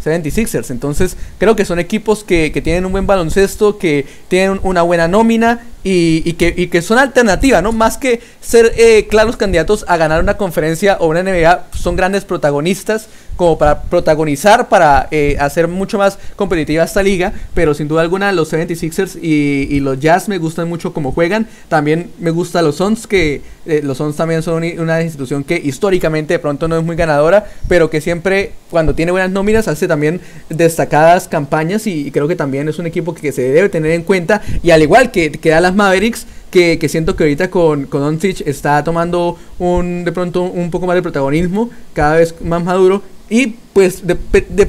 76ers. Entonces creo que son equipos que, tienen un buen baloncesto, que tienen una buena nómina y, y, que, y que son alternativa, ¿no? Más que ser eh, claros candidatos a ganar una conferencia o una NBA, son grandes protagonistas como para protagonizar, para eh, hacer mucho más competitiva esta liga, pero sin duda alguna los 76ers y, y los Jazz me gustan mucho como juegan, también me gustan los Suns, que eh, los Suns también son una institución que históricamente de pronto no es muy ganadora, pero que siempre cuando tiene buenas nóminas hace también destacadas campañas y, creo que también es un equipo que, se debe tener en cuenta. Y al igual que, que las Mavericks, que, siento que ahorita con, con está tomando un de pronto un poco más de protagonismo, cada vez más maduro y pues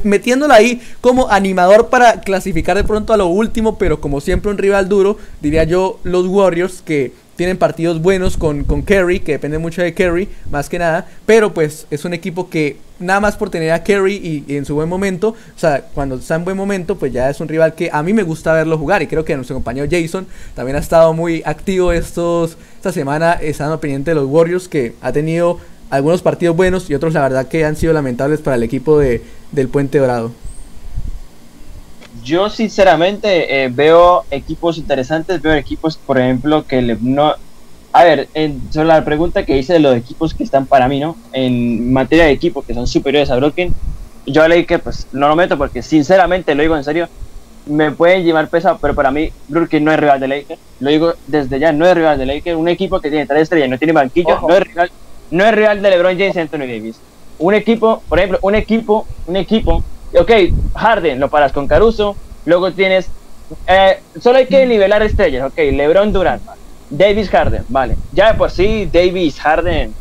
metiéndola ahí como animador para clasificar de pronto a lo último, pero como siempre un rival duro, diría yo los Warriors que tienen partidos buenos con, con Kerry, que depende mucho de Kerry, más que nada, pero pues es un equipo que nada más por tener a Kerry y, en su buen momento, o sea, cuando está en buen momento, pues ya es un rival que a mí me gusta verlo jugar. Y creo que nuestro compañero Jason. También ha estado muy activo estos, esta semana, estando pendiente de los Warriors, que ha tenido algunos partidos buenos y otros la verdad que han sido lamentables para el equipo de, del Puente Dorado. Yo sinceramente eh, veo equipos interesantes, veo equipos, por ejemplo, que le, no, a ver, sobre la pregunta que hice de los equipos que están para mí, ¿no? En materia de equipos que son superiores a Brooklyn, yo a Lakers pues no lo meto porque sinceramente, lo digo en serio, me pueden llevar pesado, pero para mí Brooklyn no es rival de Lakers. Lo digo desde ya, no es rival de Lakers. Un equipo que tiene tres estrellas y no tiene banquillo, no es, rival, no es rival de LeBron James y Anthony Davis. Un equipo, por ejemplo, un equipo, un equipo, ok, Harden lo paras con Caruso, luego tienes, eh, solo hay que nivelar estrellas, ok, LeBron Durant, Davis Harden, vale. Ya por sí, Davis Harden,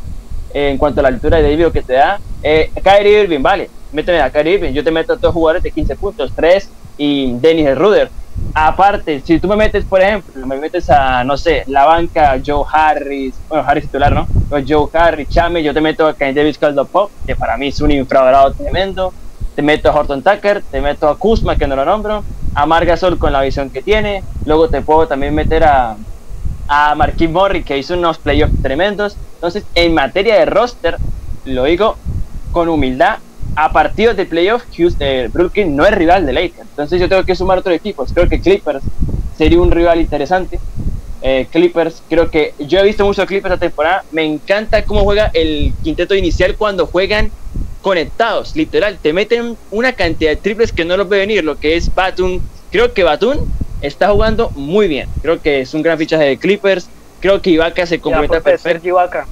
en cuanto a la altura de Davis que te da, eh, Kyrie Irving, vale, méteme a Kyrie Irving, yo te meto a dos jugadores de 15 puntos, 3 y Dennis Ruder. Aparte, si tú me metes, por ejemplo, me metes a, no sé, la banca Joe Harris, bueno, Harris titular, ¿no? Joe Harris, Chame, yo te meto a Ken Davis Caldo Pop, que para mí es un infravalorado tremendo. Te meto a Horton Tucker, te meto a Kuzma, que no lo nombro, a Margasol con la visión que tiene. Luego te puedo también meter a, a Marquis Morri, que hizo unos playoffs tremendos. Entonces, en materia de roster, lo digo con humildad, a partidos de playoffs, eh, Brooklyn no es rival de Lakers. Entonces yo tengo que sumar otros equipos. Creo que Clippers sería un rival interesante. Eh, Clippers, creo que yo he visto mucho Clippers esta temporada. Me encanta cómo juega el quinteto inicial cuando juegan conectados, literal. Te meten una cantidad de triples que no los ve venir. Lo que es Batum. Creo que Batum está jugando muy bien. Creo que es un gran fichaje de Clippers. Creo que Ibaka se complementa perfecto. Ibaka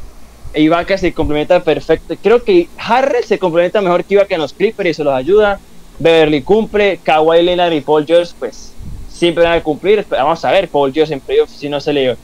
se complementa perfecto. Creo que Harris se complementa mejor que Ibaka en los Clippers y eso los ayuda. Beverly cumple, Kawhi Leonard y Paul George pues siempre van a cumplir. Vamos a ver Paul George en playoffs si no se le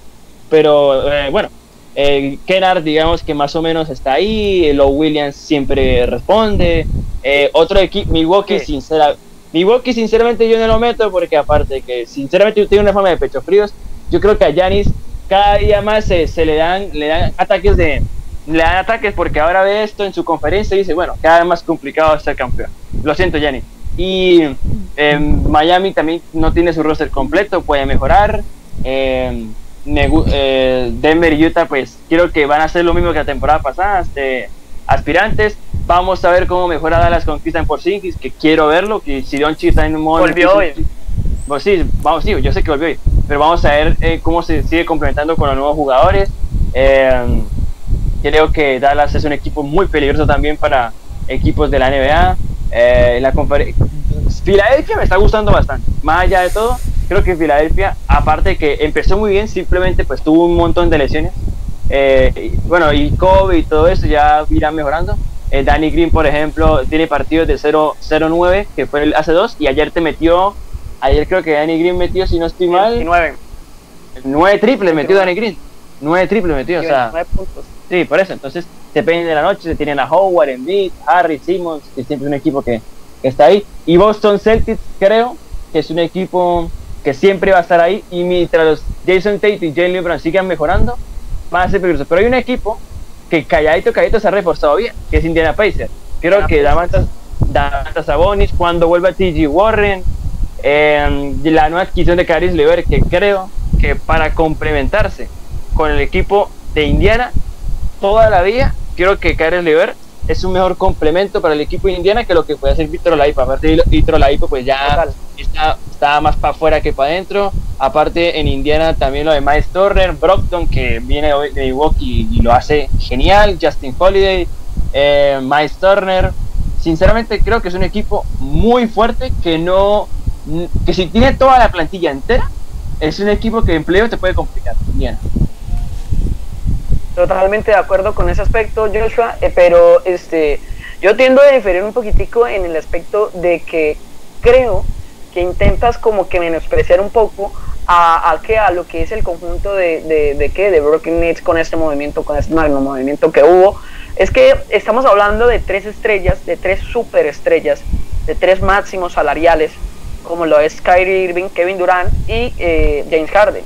Pero eh, bueno, eh, Kennard digamos que más o menos está ahí. Lo Williams siempre responde. Eh, otro equipo, Milwaukee, sincera, Milwaukee sinceramente yo no lo meto porque aparte que sinceramente tiene una forma de pecho fríos. Yo creo que a Yanis cada día más se, se le dan le dan ataques de le dan ataques porque ahora ve esto en su conferencia y dice, bueno, cada vez más complicado ser campeón. Lo siento, Yanni. Y em, Miami también no tiene su roster completo, puede mejorar. Eh, Denver y Utah, pues creo que van a hacer lo mismo que la temporada pasada, este, aspirantes. Vamos a ver cómo mejora Dallas con Christian Porzingis, que quiero verlo, que si Don está en un modo... Volvió hoy. Pues sí, vamos, sí, yo sé que volvió hoy, pero vamos a ver eh, cómo se sigue complementando con los nuevos jugadores. Eh, Creo que Dallas es un equipo muy peligroso también para equipos de la NBA. Eh, la Filadelfia me está gustando bastante. Más allá de todo, creo que Filadelfia, aparte que empezó muy bien, simplemente pues tuvo un montón de lesiones. Eh, bueno, y COVID y todo eso ya irán mejorando. Eh, Danny Green, por ejemplo, tiene partidos de 0-9, que fue el hace dos, y ayer te metió, ayer creo que Danny Green metió, si no estoy mal, 19. 9 triples metió Danny Green. 9 triples metió, o sea. 9 puntos. Sí, por eso. Entonces, depende de la noche, se tienen a Howard, Embiid, Harry, Simmons, que siempre es un equipo que, está ahí. Y Boston Celtics, creo que es un equipo que siempre va a estar ahí. Y mientras los Jason Tate y Jalen LeBron sigan mejorando, va a ser peligroso. Pero hay un equipo que calladito, calladito se ha reforzado bien, que es Indiana Pacers. Creo que Damantas, Damantas Sabonis, cuando vuelva TG Warren, eh, la nueva adquisición de Caris Lever, que creo que para complementarse con el equipo de Indiana toda la vida, creo que Karen Lever es un mejor complemento para el equipo de Indiana que lo que puede hacer Víctor Olaipo. Aparte, Víctor Olaipo pues ya está, está, más para afuera que para adentro. Aparte, en Indiana también lo de Miles Turner, Brockton, que viene de Milwaukee y, lo hace genial, Justin Holiday, eh, Miles Turner. Sinceramente, creo que es un equipo muy fuerte que no. que si tiene toda la plantilla entera, es un equipo que empleo te puede complicar. Indiana. Totalmente de acuerdo con ese aspecto, Joshua, eh, pero este, yo tiendo a diferir un poquitico en el aspecto de que creo que intentas como que menospreciar un poco a, que, a lo que es el conjunto de, de, ¿qué? de Broken Nets con este movimiento, con este magno movimiento que hubo. Es que estamos hablando de tres estrellas, de tres superestrellas, de tres máximos salariales, como lo es Kyrie Irving, Kevin Durant y eh, James Harden.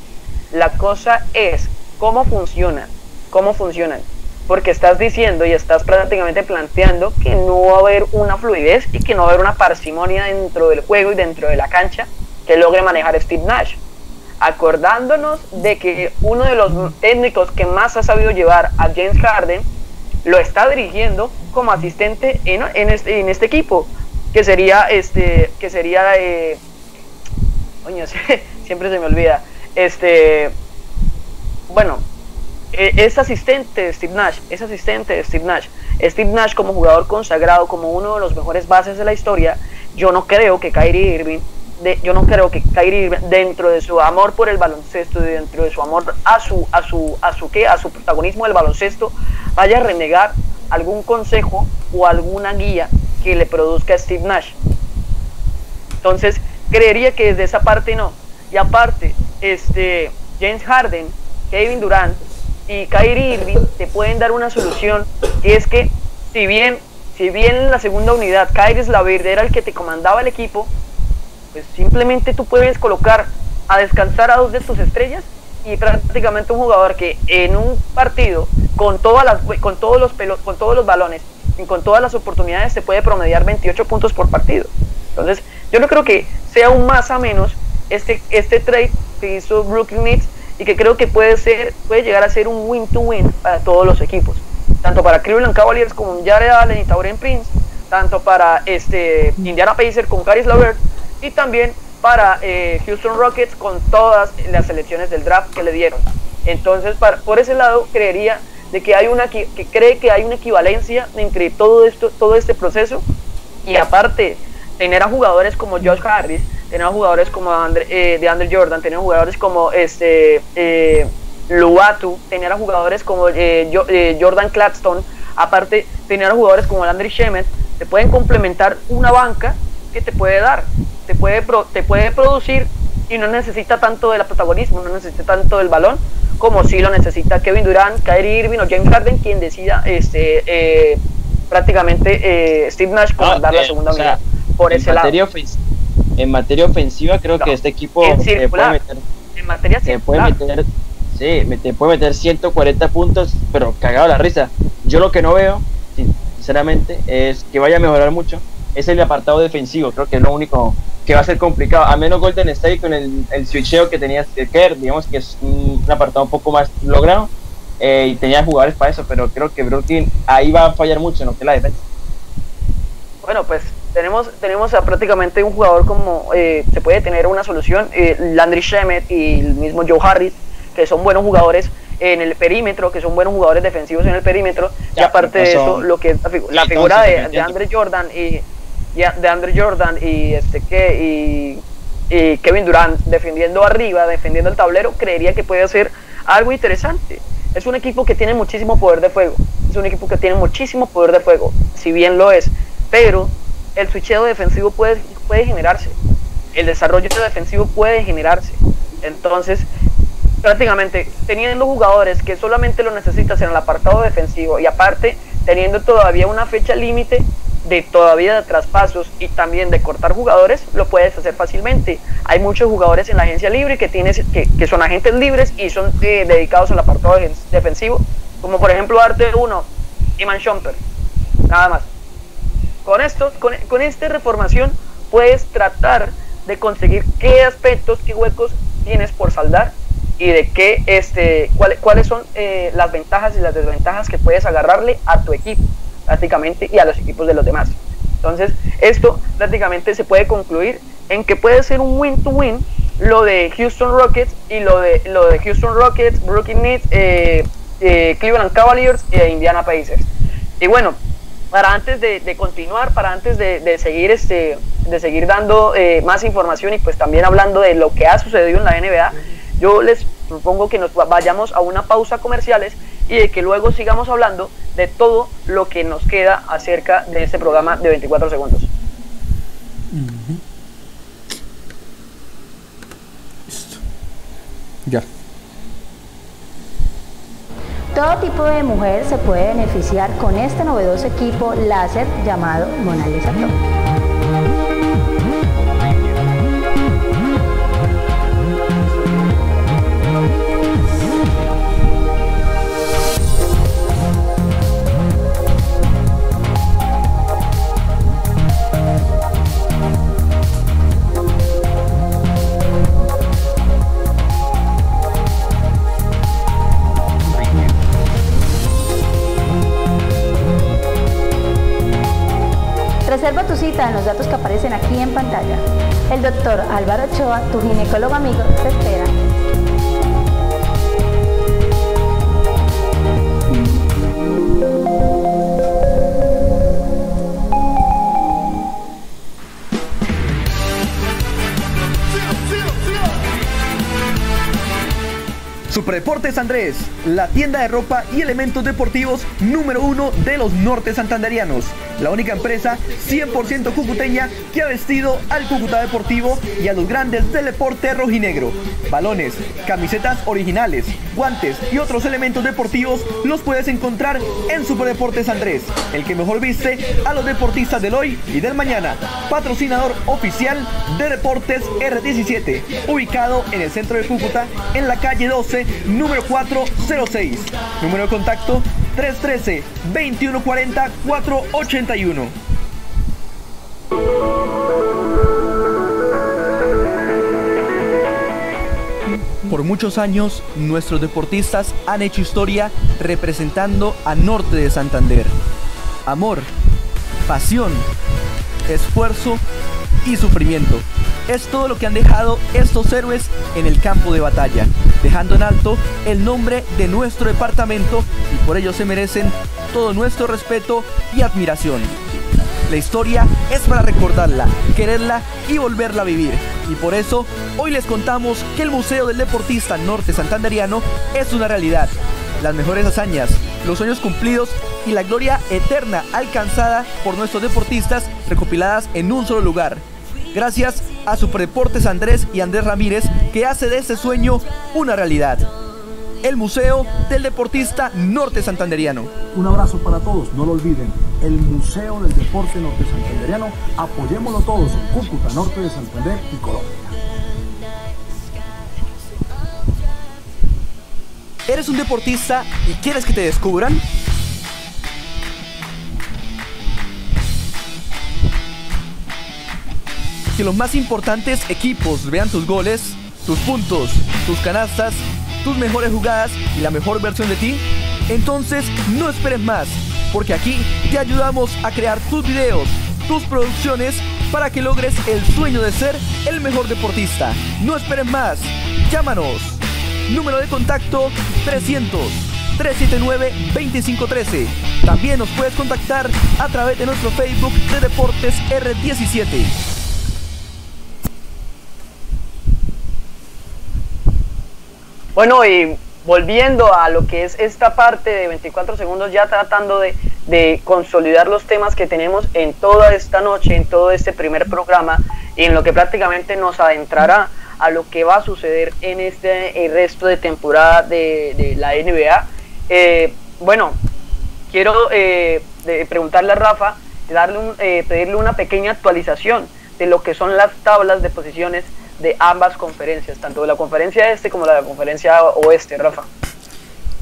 La cosa es cómo funciona cómo funcionan. Porque estás diciendo y estás prácticamente planteando que no va a haber una fluidez y que no va a haber una parsimonia dentro del juego y dentro de la cancha que logre manejar Steve Nash. Acordándonos de que uno de los técnicos que más ha sabido llevar a James Harden lo está dirigiendo como asistente en, este, este equipo, que sería este, que sería eh, siempre se me olvida. Este, bueno, es asistente de Steve Nash, es asistente de Steve Nash. Steve Nash como jugador consagrado, como uno de los mejores bases de la historia, yo no creo que Kyrie Irving, yo no creo que Kyrie Irving, dentro de su amor por el baloncesto, dentro de su amor a su, a su, a su qué, a su protagonismo del baloncesto, vaya a renegar algún consejo o alguna guía que le produzca Steve Nash. Entonces, creería que desde esa parte no. Y aparte, este James Harden, Kevin Durant y Kyrie Irving te pueden dar una solución y es que si bien si bien en la segunda unidad Kyrie Slaverde era el que te comandaba el equipo, pues simplemente tú puedes colocar a descansar a dos de tus estrellas y prácticamente un jugador que en un partido con todas las con todos los con todos los balones y con todas las oportunidades te puede promediar 28 puntos por partido. Entonces, yo no creo que sea un más a menos este este trade que hizo Brooklyn Nets y que creo que puede ser puede llegar a ser un win to win para todos los equipos. Tanto para Cleveland Cavaliers como Jared Allen y Tauren Prince tanto para este Indiana Pacers con Caris Lavert y también para eh, Houston Rockets con todas las selecciones del draft que le dieron. Entonces por ese lado creería de que hay una que cree que hay una equivalencia entre todo esto todo este proceso y aparte tener a jugadores como Josh Harris tener jugadores como eh, de Andre Jordan, tener jugadores como este eh, Luatu, tener a jugadores como eh, eh, Jordan Claxton, aparte tener a jugadores como Andre Shemet, te pueden complementar una banca que te puede dar, te puede, te puede producir y no necesita tanto del protagonismo, no necesita tanto del balón como si lo necesita Kevin Durant, Kyrie Irving o James Harden, quien decida este, prácticamente Steve Nash comandar la segunda unidad por ese lado en materia ofensiva creo que este equipo puede meter, en materia se puede meter sí, te puede meter 140 puntos pero cagado la risa. Yo lo que no veo sinceramente es que vaya a mejorar mucho es el apartado defensivo creo que es lo único que va a ser complicado a menos Golden State con el, el switcheo que tenía Kerr digamos que es un, apartado un poco más logrado eh, y tenía jugadores para eso pero creo que Brooklyn ahí va a fallar mucho en lo que es la defensa. Bueno pues tenemos, tenemos a prácticamente un jugador como eh, se puede tener una solución, eh, Landry Shemet y el mismo Joe Harris, que son buenos jugadores en el perímetro, que son buenos jugadores defensivos en el perímetro, y aparte de eso, lo que la, figura de, de Andre Jordan y, de Andre Jordan y este que y, Kevin Durant defendiendo arriba, defendiendo el tablero, creería que puede ser algo interesante. Es un equipo que tiene muchísimo poder de fuego, es un equipo que tiene muchísimo poder de fuego, si bien lo es, pero el switcheo defensivo puede, puede generarse, el desarrollo defensivo puede generarse. Entonces, prácticamente teniendo jugadores que solamente lo necesitas en el apartado defensivo y aparte teniendo todavía una fecha límite de todavía de traspasos y también de cortar jugadores, lo puedes hacer fácilmente. Hay muchos jugadores en la agencia libre que, tienes, que, son agentes libres y son eh, dedicados al apartado defensivo, como por ejemplo Arte 1, Iman Schomper, nada más. Con esto, con, esta reformación, puedes tratar de conseguir qué aspectos, qué huecos tienes por saldar y de qué, este, cuáles son eh, las ventajas y las desventajas que puedes agarrarle a tu equipo, prácticamente, y a los equipos de los demás. Entonces, esto prácticamente se puede concluir en que puede ser un win-to-win lo de Houston Rockets y lo de, lo de Houston Rockets, Brooklyn Nets, eh, eh, Cleveland Cavaliers e Indiana Pacers. Y bueno, para antes de, continuar, para antes de, seguir este, de seguir dando eh, más información y pues también hablando de lo que ha sucedido en la NBA, yo les propongo que nos vayamos a una pausa comerciales y de que luego sigamos hablando de todo lo que nos queda acerca de este programa de 24 segundos. Ya. Todo tipo de mujer se puede beneficiar con este novedoso equipo láser llamado Mona Lisa. Ochoa, tu ginecólogo amigo, te espera. Andrés, la tienda de ropa y elementos deportivos número uno de los norte santanderianos. La única empresa 100% cucuteña que ha vestido al Cúcuta Deportivo y a los grandes del deporte rojinegro. Balones, camisetas originales, guantes y otros elementos deportivos los puedes encontrar en Superdeportes Andrés, el que mejor viste a los deportistas del hoy y del mañana. Patrocinador oficial de Deportes R17, ubicado en el centro de Cúcuta, en la calle 12, número 406. Número de contacto 313-2140-481. Por muchos años, nuestros deportistas han hecho historia representando a Norte de Santander. Amor, pasión, esfuerzo y sufrimiento. Es todo lo que han dejado estos héroes en el campo de batalla, dejando en alto el nombre de nuestro departamento y por ello se merecen todo nuestro respeto y admiración. La historia es para recordarla, quererla y volverla a vivir. Y por eso, hoy les contamos que el Museo del Deportista Norte Santanderiano es una realidad. Las mejores hazañas, los sueños cumplidos y la gloria eterna alcanzada por nuestros deportistas recopiladas en un solo lugar. Gracias a Superdeportes Andrés y Andrés Ramírez que hace de este sueño una realidad. El Museo del Deportista Norte Santanderiano. Un abrazo para todos, no lo olviden. El Museo del Deporte Norte Santanderiano, apoyémoslo todos Cúcuta, Norte de Santander y Colombia. ¿Eres un deportista y quieres que te descubran? Que los más importantes equipos vean tus goles, tus puntos, tus canastas, tus mejores jugadas y la mejor versión de ti. Entonces no esperes más, porque aquí te ayudamos a crear tus videos, tus producciones para que logres el sueño de ser el mejor deportista. No esperes más, llámanos. Número de contacto 300 379 2513. También nos puedes contactar a través de nuestro Facebook de Deportes R17. Bueno, y volviendo a lo que es esta parte de 24 segundos, ya tratando de, consolidar los temas que tenemos en toda esta noche, en todo este primer programa, y en lo que prácticamente nos adentrará a lo que va a suceder en este el resto de temporada de, la NBA. Eh, bueno, quiero eh, preguntarle a Rafa, darle un, eh, pedirle una pequeña actualización de lo que son las tablas de posiciones de ambas conferencias, tanto de la conferencia este como la conferencia oeste, Rafa.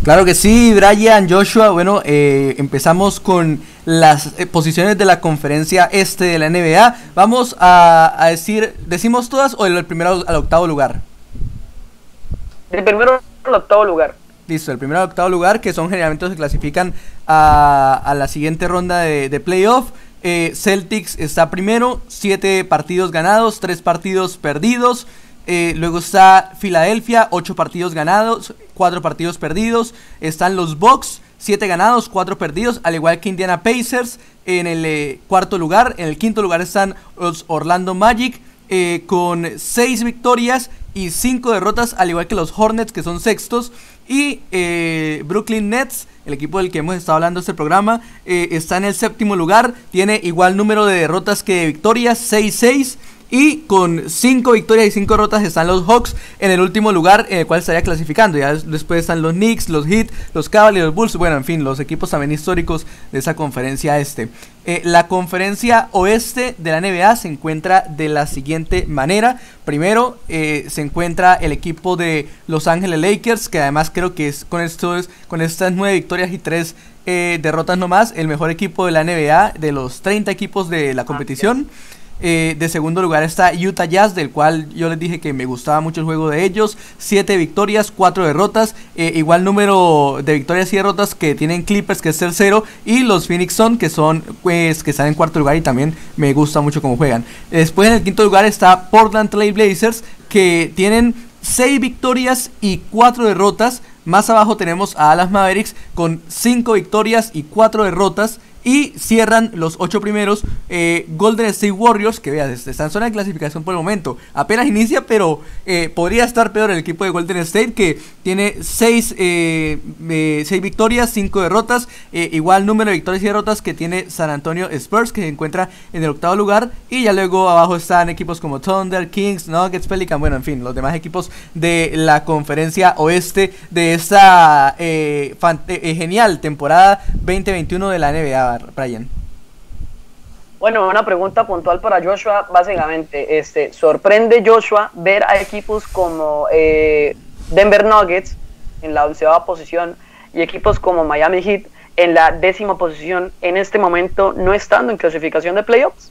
Claro que sí, Brian, Joshua. Bueno, eh, empezamos con las eh, posiciones de la conferencia este de la NBA. Vamos a, a decir, ¿decimos todas o el, el primero al octavo lugar? El primero al octavo lugar. Listo, el primero al octavo lugar, que son generalmente los que clasifican a, a la siguiente ronda de, de playoff. Eh, Celtics está primero, siete partidos ganados, tres partidos perdidos. Eh, luego está Filadelfia, 8 partidos ganados, 4 partidos perdidos. Están los Bucks, 7 ganados, 4 perdidos, al igual que Indiana Pacers en el eh, cuarto lugar. En el quinto lugar están los Orlando Magic con 6 victorias y 5 derrotas, al igual que los Hornets que son sextos. Y Brooklyn Nets, el equipo del que hemos estado hablando este programa, está en el séptimo lugar. Tiene igual número de derrotas que de victorias, 6-6. Y con 5 victorias y 5 derrotas están los Hawks en el último lugar en el cual estaría clasificando. Ya después están los Knicks, los Heat, los Cavaliers, los Bulls. Bueno, en fin, los equipos también históricos de esa conferencia este. Eh, la conferencia oeste de la NBA se encuentra de la siguiente manera. Primero eh, se encuentra el equipo de Los Ángeles Lakers, que además creo que es con, estos, con estas 9 victorias y 3 eh, derrotas nomás, el mejor equipo de la NBA, de los 30 equipos de la competición. Eh, de segundo lugar está Utah Jazz, del cual yo les dije que me gustaba mucho el juego de ellos. Siete victorias, cuatro derrotas. Eh, igual número de victorias y derrotas que tienen Clippers, que es tercero. Y los Phoenix Sun, que son, pues, que están en cuarto lugar y también me gusta mucho cómo juegan. Después en el quinto lugar está Portland Trail Blazers, que tienen seis victorias y cuatro derrotas. Más abajo tenemos a Dallas Mavericks con cinco victorias y cuatro derrotas. Y cierran los ocho primeros eh, Golden State Warriors, que veas, están en clasificación por el momento. Apenas inicia, pero eh, podría estar peor el equipo de Golden State, que tiene seis, eh, seis victorias, cinco derrotas. igual número de victorias y derrotas que tiene San Antonio Spurs, que se encuentra en el octavo lugar. Y ya luego abajo están equipos como Thunder, Kings, Nuggets, Pelican, bueno, en fin, los demás equipos de la conferencia oeste de esta genial temporada 2021 de la NBA. Brian? Bueno, una pregunta puntual para Joshua, básicamente, este, ¿sorprende Joshua ver a equipos como eh, Denver Nuggets en la onceava posición y equipos como Miami Heat en la décima posición en este momento no estando en clasificación de playoffs?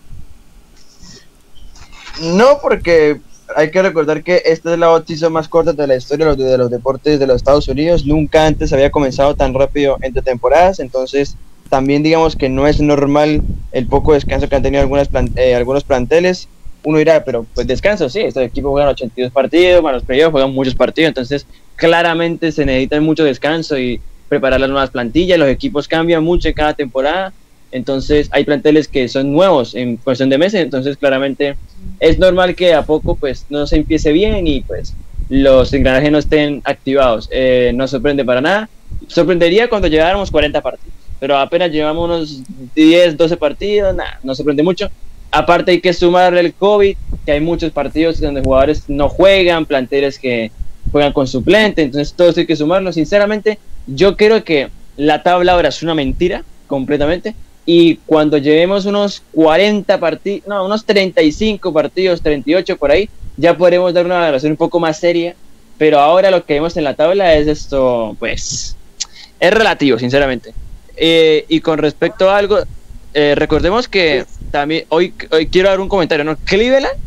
No, porque hay que recordar que esta es la bautizo más corta de la historia de los, de los deportes de los Estados Unidos. Nunca antes había comenzado tan rápido entre temporadas, entonces también digamos que no es normal el poco descanso que han tenido algunas eh, algunos planteles. Uno dirá, pero pues descanso, sí, estos equipos juegan 82 partidos, bueno, los periodos juegan muchos partidos, entonces claramente se necesita mucho descanso y preparar las nuevas plantillas, los equipos cambian mucho en cada temporada, entonces hay planteles que son nuevos en cuestión de meses, entonces claramente es normal que a poco pues no se empiece bien y pues los engranajes no estén activados. Eh, no sorprende para nada. Sorprendería cuando llegáramos 40 partidos pero apenas llevamos unos 10, 12 partidos, nada, no sorprende mucho. Aparte hay que sumar el COVID, que hay muchos partidos donde jugadores no juegan, planteles que juegan con suplente, entonces todo eso hay que sumarlo. Sinceramente, yo creo que la tabla ahora es una mentira completamente y cuando llevemos unos 40 partidos, no, unos 35 partidos, 38 por ahí, ya podremos dar una valoración un poco más seria, pero ahora lo que vemos en la tabla es esto, pues, es relativo, sinceramente. Eh, y con respecto a algo, eh, recordemos que también hoy, hoy quiero dar un comentario, ¿no? Cleveland,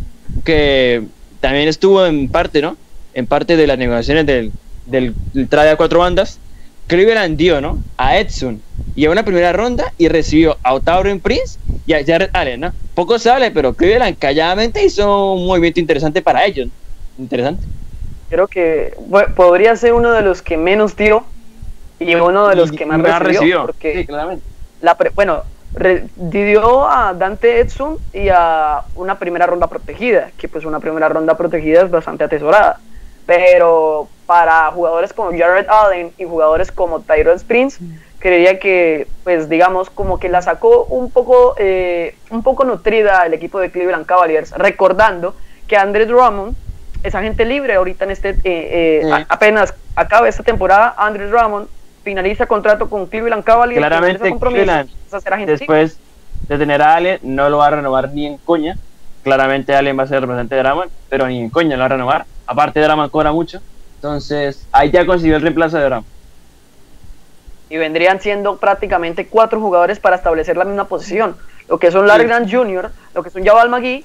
que también estuvo en parte, ¿no? En parte de las negociaciones del, del, trade a cuatro bandas. Cleveland dio, ¿no? A Edson y a una primera ronda y recibió a Otavio Prince y a Jared Allen, ¿no? Poco se habla, pero Cleveland calladamente hizo un movimiento interesante para ellos. Interesante. Creo que podría ser uno de los que menos dio y uno de los que más, recibió, Porque claramente. La bueno, dio a Dante Edson y a una primera ronda protegida, que pues una primera ronda protegida es bastante atesorada. Pero para jugadores como Jared Allen y jugadores como Tyrone Springs, creería que, pues digamos, como que la sacó un poco, eh, un poco nutrida el equipo de Cleveland Cavaliers, recordando que Andre Drummond es agente libre ahorita en este, eh, eh, apenas acaba esta temporada, Andre Drummond finaliza contrato con Cleveland Cavaliers. Claramente, Cleveland, después de tener a Allen, no lo va a renovar ni en coña. Claramente Allen va a ser representante de Draman, pero ni en coña lo va a renovar. Aparte, Draman cobra mucho. Entonces, ahí ya consiguió el reemplazo de Draman. Y vendrían siendo prácticamente cuatro jugadores para establecer la misma posición. Lo que son Larry Grant Jr., lo que son Jabal McGee,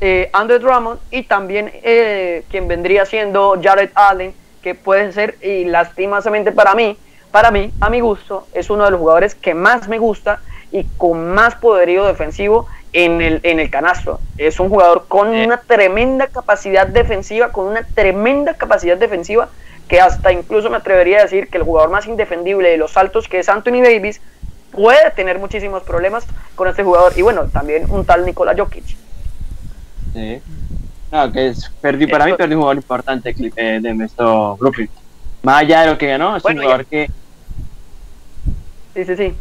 eh, Andrew Drummond y también eh, quien vendría siendo Jared Allen, que puede ser, y lastimosamente para mí, para mí, a mi gusto, es uno de los jugadores que más me gusta y con más poderío defensivo en el, en el canastro. Es un jugador con una tremenda capacidad defensiva, con una tremenda capacidad defensiva, que hasta incluso me atrevería a decir que el jugador más indefendible de los altos, que es Anthony Davis, puede tener muchísimos problemas con este jugador. Y bueno, también un tal Nikola Jokic. Sí. No, que es, perdí, para mí perdió un jugador importante eh, de esto Brooklyn. Más allá de lo que ganó, es un jugador que Sí, sí, sí.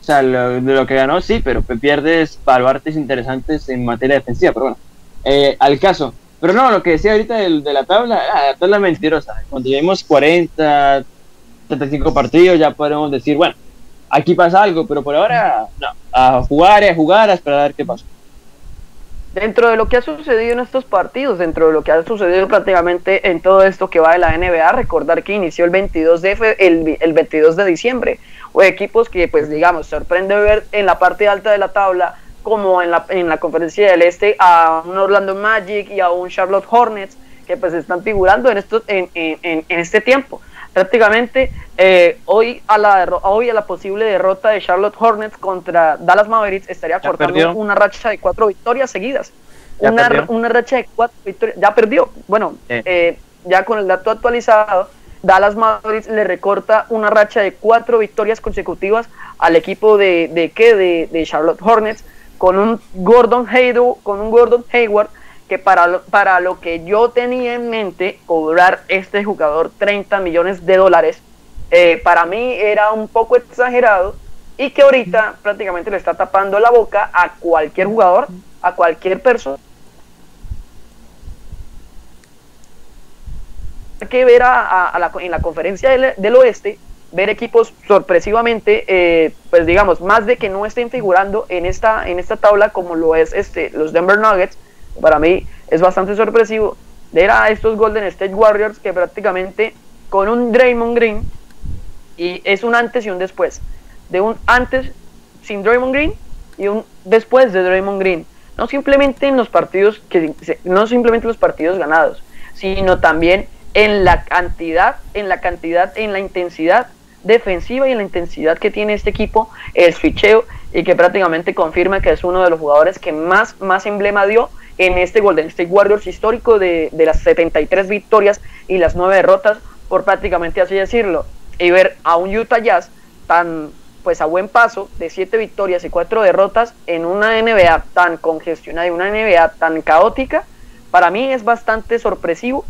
O sea, lo, de lo que ganó, sí, pero pierdes baluartes interesantes en materia defensiva, pero bueno. Eh, al caso. Pero no, lo que decía ahorita de, de la tabla, ah, la tabla mentirosa. Cuando lleguemos 40, 35 partidos, ya podemos decir, bueno, aquí pasa algo, pero por ahora, no. A jugar a jugar, a esperar a ver qué pasa dentro de lo que ha sucedido en estos partidos, dentro de lo que ha sucedido prácticamente en todo esto que va de la NBA, recordar que inició el 22 de, el, el 22 de diciembre, o equipos que pues digamos, sorprende ver en la parte alta de la tabla, como en la, en la conferencia del Este, a un Orlando Magic y a un Charlotte Hornets, que pues están figurando en, estos, en, en, en este tiempo prácticamente eh, hoy, a la hoy a la posible derrota de Charlotte Hornets contra Dallas Mavericks estaría cortando una racha de cuatro victorias seguidas. Una, una, racha de cuatro victorias. Ya perdió. Bueno, eh, ya con el dato actualizado, Dallas Mavericks le recorta una racha de cuatro victorias consecutivas al equipo de, de, ¿qué? de, de Charlotte Hornets con un Gordon Hayward, con un Gordon Hayward para lo, para lo que yo tenía en mente cobrar este jugador 30 millones de dólares eh, para mí era un poco exagerado y que ahorita prácticamente le está tapando la boca a cualquier jugador, a cualquier persona. Que ver a, la, en la conferencia del, del, oeste, ver equipos sorpresivamente, eh, pues digamos, más de que no estén figurando en esta, en esta tabla como lo es este, los Denver Nuggets, para mí es bastante sorpresivo ver a estos Golden State Warriors que prácticamente con un Draymond Green, y es un antes y un después, de un antes sin Draymond Green y un después de Draymond Green, no simplemente en los partidos que no simplemente los partidos ganados, sino también en la cantidad, en la cantidad, en la intensidad defensiva y en la intensidad que tiene este equipo, el switcheo, y que prácticamente confirma que es uno de los jugadores que más, más emblema dio en este Golden State Warriors histórico de, de las 73 victorias y las 9 derrotas, por prácticamente así decirlo. Y ver a un Utah Jazz tan pues a buen paso de 7 victorias y 4 derrotas en una NBA tan congestionada y una NBA tan caótica, para mí es bastante sorpresivo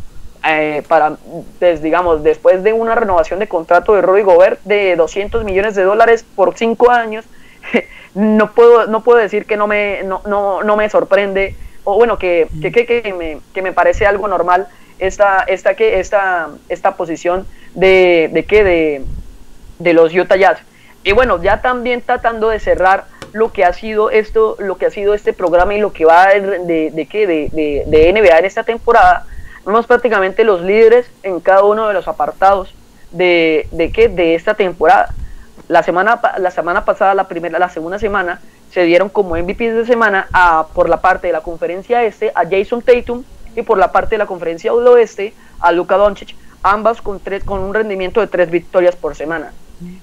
eh, para, pues, digamos, después de una renovación de contrato de Rudy Gobert de 200 millones de dólares por 5 años, no puedo, no puedo decir que no me, no, no, no me sorprende, o bueno, que, que, que, me, que me parece algo normal esta, esta, que, esta, esta posición de, de, que de, de los Utah Jazz. Y bueno, ya también tratando de cerrar lo que ha sido esto, lo que ha sido este programa y lo que va de, de, de, de, de NBA en esta temporada, Vemos prácticamente los líderes en cada uno de los apartados de, de, ¿qué? de esta temporada. La semana, la semana pasada, la primera, la segunda semana, se dieron como MVP de semana a, por la parte de la conferencia este a Jason Tatum y por la parte de la conferencia oeste a Luka Doncic, ambas con, tres, con un rendimiento de tres victorias por semana.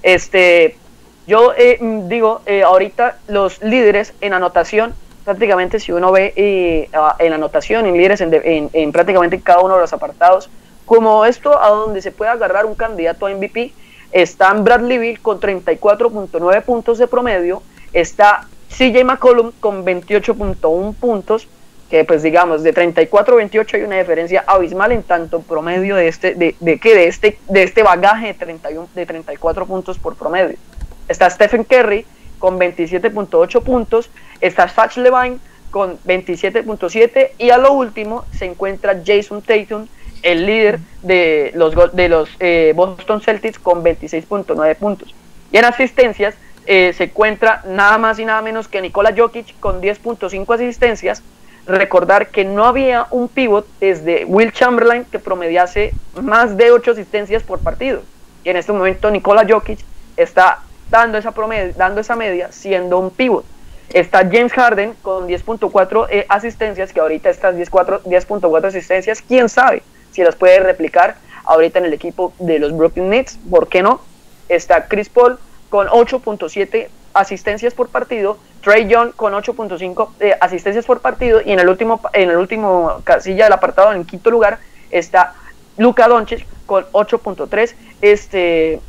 Este, yo eh, digo, eh, ahorita los líderes en anotación prácticamente si uno ve eh, en anotación, en líderes, en, en, en, prácticamente cada uno de los apartados, como esto a donde se puede agarrar un candidato a MVP, están Bradley Bill con 34.9 puntos de promedio, está CJ McCollum con 28.1 puntos, que pues digamos de 34 a 28 hay una diferencia abismal en tanto promedio de este de, de, que de este de este bagaje de 31 de 34 puntos por promedio. Está Stephen Curry con 27.8 puntos, está Satch Levine con 27.7 y a lo último se encuentra Jason Tatum, el líder de los, de los eh, Boston Celtics con 26.9 puntos. Y en asistencias eh, se encuentra nada más y nada menos que Nikola Jokic con 10.5 asistencias. Recordar que no había un pivot desde Will Chamberlain que promediase más de 8 asistencias por partido. Y en este momento Nikola Jokic está dando esa, promedio, dando esa media siendo un pivot. Está James Harden con 10.4 eh, asistencias, que ahorita estas 10.4 asistencias, quién sabe si las puede replicar ahorita en el equipo de los Brooklyn Nets, ¿por qué no? Está Chris Paul con 8.7 asistencias por partido, Trey Young con 8.5 eh, asistencias por partido y en el último en el último casilla del apartado en quinto lugar está Luka Doncic con 8.3 este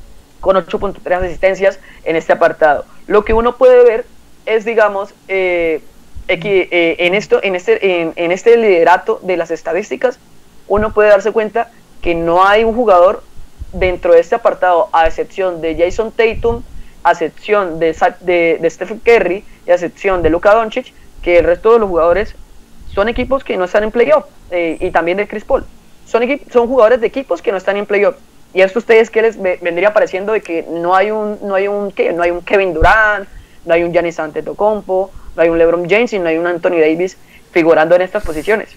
con 8.3 asistencias en este apartado. Lo que uno puede ver es, digamos, eh, eh, en, esto, en, este, en, en, este liderato de las estadísticas, uno puede darse cuenta que no hay un jugador dentro de este apartado, a excepción de Jason Tatum, a excepción de, de, de Stephen Curry y a excepción de Luka Doncic, que el resto de los jugadores son equipos que no están en playoff, eh, y también de Chris Paul. Son, son jugadores de equipos que no están en playoff. Y esto ustedes que les vendría pareciendo de que no hay un, no hay un, ¿qué? No hay un Kevin Durant, no hay un Giannis Antetokounmpo, no hay un LeBron James y no hay un Anthony Davis figurando en estas posiciones.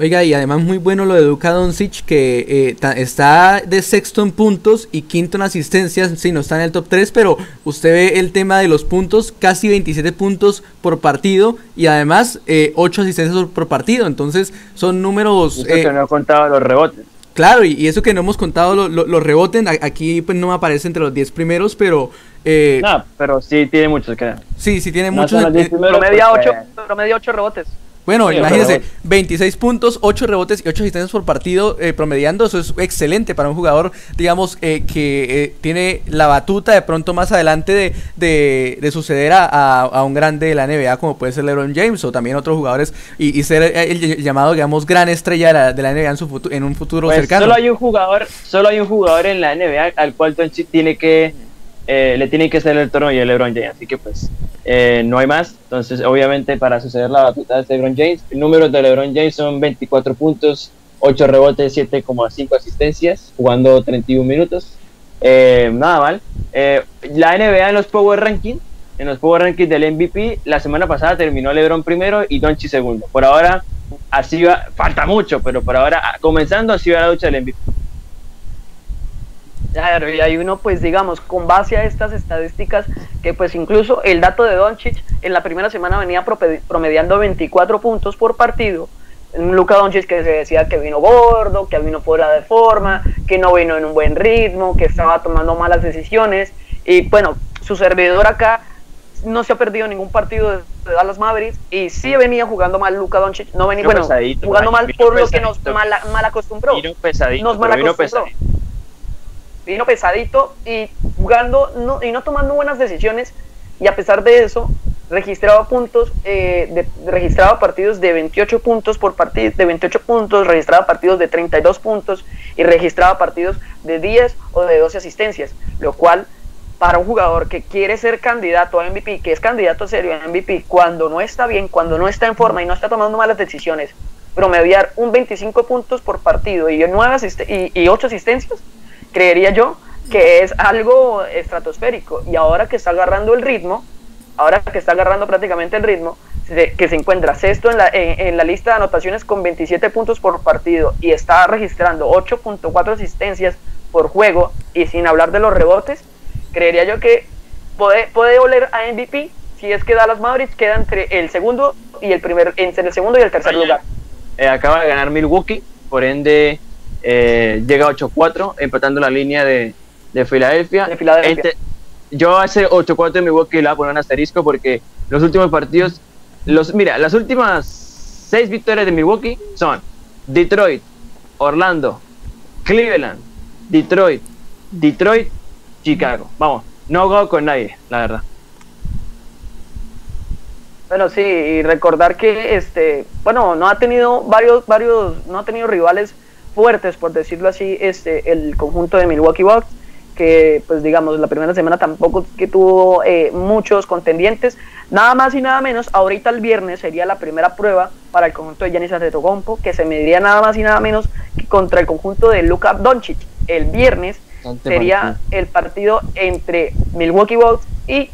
Oiga, y además muy bueno lo de Luka Doncic, que eh, está de sexto en puntos y quinto en asistencias, sí, no está en el top 3, pero usted ve el tema de los puntos, casi 27 puntos por partido y además eh, 8 asistencias por partido, entonces son números... Eh, que no he contado los rebotes. Claro, y, y, eso que no hemos contado los lo, lo rebotes, aquí pues no me aparece entre los 10 primeros, pero... Eh, no, pero sí tiene muchos que... Sí, sí tiene no muchos. Eh, promedia, 8, promedia 8 rebotes. Bueno, imagínense, 26 puntos, 8 rebotes y 8 asistencias por partido eh, promediando. Eso es excelente para un jugador, digamos, eh, que eh, tiene la batuta de pronto más adelante de, de, suceder a, un grande de la NBA, como puede ser LeBron James o también otros jugadores, y, ser el, llamado, digamos, gran estrella de la, NBA en, su en un futuro pues, cercano. Solo hay un jugador, solo hay un jugador en la NBA al cual tiene que eh, le tiene que ser el turno y el LeBron James. Así que pues eh, no hay más. Entonces, obviamente, para suceder la batuta de LeBron James, el número de LeBron James son 24 puntos, 8 rebotes, 7,5 asistencias, jugando 31 minutos. Eh, nada mal. la NBA en los Power Rankings, en los Power Rankings del MVP, la semana pasada terminó LeBron primero y Donchi segundo. Por ahora, así va, falta mucho, pero por ahora, comenzando, así va la lucha del MVP. Y hay uno, pues digamos, con base a estas estadísticas, que pues incluso el dato de Doncic en la primera semana venía promediando 24 puntos por partido. Luca Doncic que se decía que vino gordo, que vino fuera de forma, que no vino en un buen ritmo, que estaba tomando malas decisiones. Y bueno, su servidor acá no se ha perdido ningún partido de, Dallas Mavericks y sí venía jugando mal Luca Doncic, no venía, bueno, jugando mal por lo que nos mal, mal acostumbró. nos mal acostumbró vino pesadito y jugando y no tomando buenas decisiones. Y a pesar de eso registraba puntos, eh, registraba partidos de 28 puntos por partido, de 28 puntos, registraba partidos de 32 puntos y registraba partidos de 10 o de 12 asistencias, lo cual para un jugador que quiere ser candidato a MVP, que es candidato serio a MVP, cuando no está bien, cuando no está en forma y no está tomando malas decisiones, promediar un 25 puntos por partido y, 9 y, y 8 asistencias, creería yo que es algo estratosférico. Y ahora que está agarrando el ritmo, ahora que está agarrando prácticamente el ritmo, que se encuentra sexto en la, en, la lista de anotaciones con 27 puntos por partido y está registrando 8.4 asistencias por juego y sin hablar de los rebotes, creería yo que puede, puede oler a MVP si es que Dallas Mavericks queda entre el segundo y el primer, entre el segundo y el tercer lugar. Eh, acaba de ganar Milwaukee, por ende eh, llega a 8-4, empatando la línea de, de Filadelfia. Este, yo hace 8-4 de Milwaukee le voy a poner un asterisco porque los últimos partidos, los mira, las últimas seis victorias de Milwaukee son Detroit, Orlando, Cleveland, Detroit, Detroit, Chicago. Vamos, no hago con nadie, la verdad. Bueno, sí, y recordar que este, bueno, no ha tenido varios, varios, no ha tenido rivales fuertes, por decirlo así, este, el conjunto de Milwaukee Bucks, que pues digamos, la primera semana tampoco que tuvo eh, muchos contendientes, nada más y nada menos, ahorita el viernes sería la primera prueba para el conjunto de Giannis Antetokounmpo, que se mediría nada más y nada menos que contra el conjunto de Luka Doncic. El viernes sería el partido entre Milwaukee Bucks y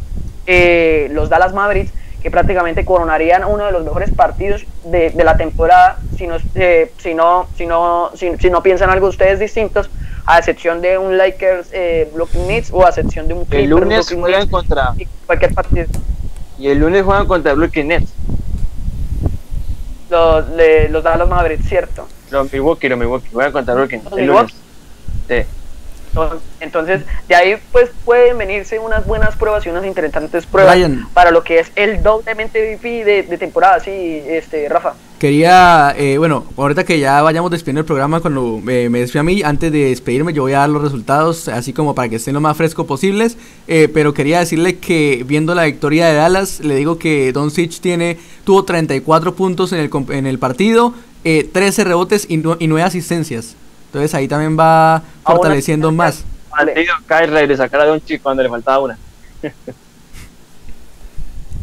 eh, los Dallas Mavericks, que prácticamente coronarían uno de los mejores partidos de, la temporada, si no, eh, si, no, si, no, si, no piensan algo ustedes distintos, a excepción de un Lakers eh, Blocking Nets o a excepción de un El lunes juegan contra cualquier partido. Y el lunes juegan contra Blocking Nets. Los, los Dallas Mavericks, cierto. Los Milwaukee, los Milwaukee, juegan contra Brooklyn. El lunes. Sí. Entonces, de ahí pues pueden venirse unas buenas pruebas y unas interesantes pruebas para lo que es el doblemente MVP de, de temporada, sí, este, Rafa. Quería, eh, bueno, ahorita que ya vayamos despidiendo el programa, cuando me despido a mí, antes de despedirme, yo voy a dar los resultados, así como para que estén lo más fresco posibles. Eh, pero quería decirle que viendo la victoria de Dallas, le digo que Don Sitch tiene, tuvo 34 puntos en el, en el partido, 13 eh, rebotes y, y 9 asistencias. Entonces ahí también va fortaleciendo más. Kyle le sacara de un chico cuando le faltaba una.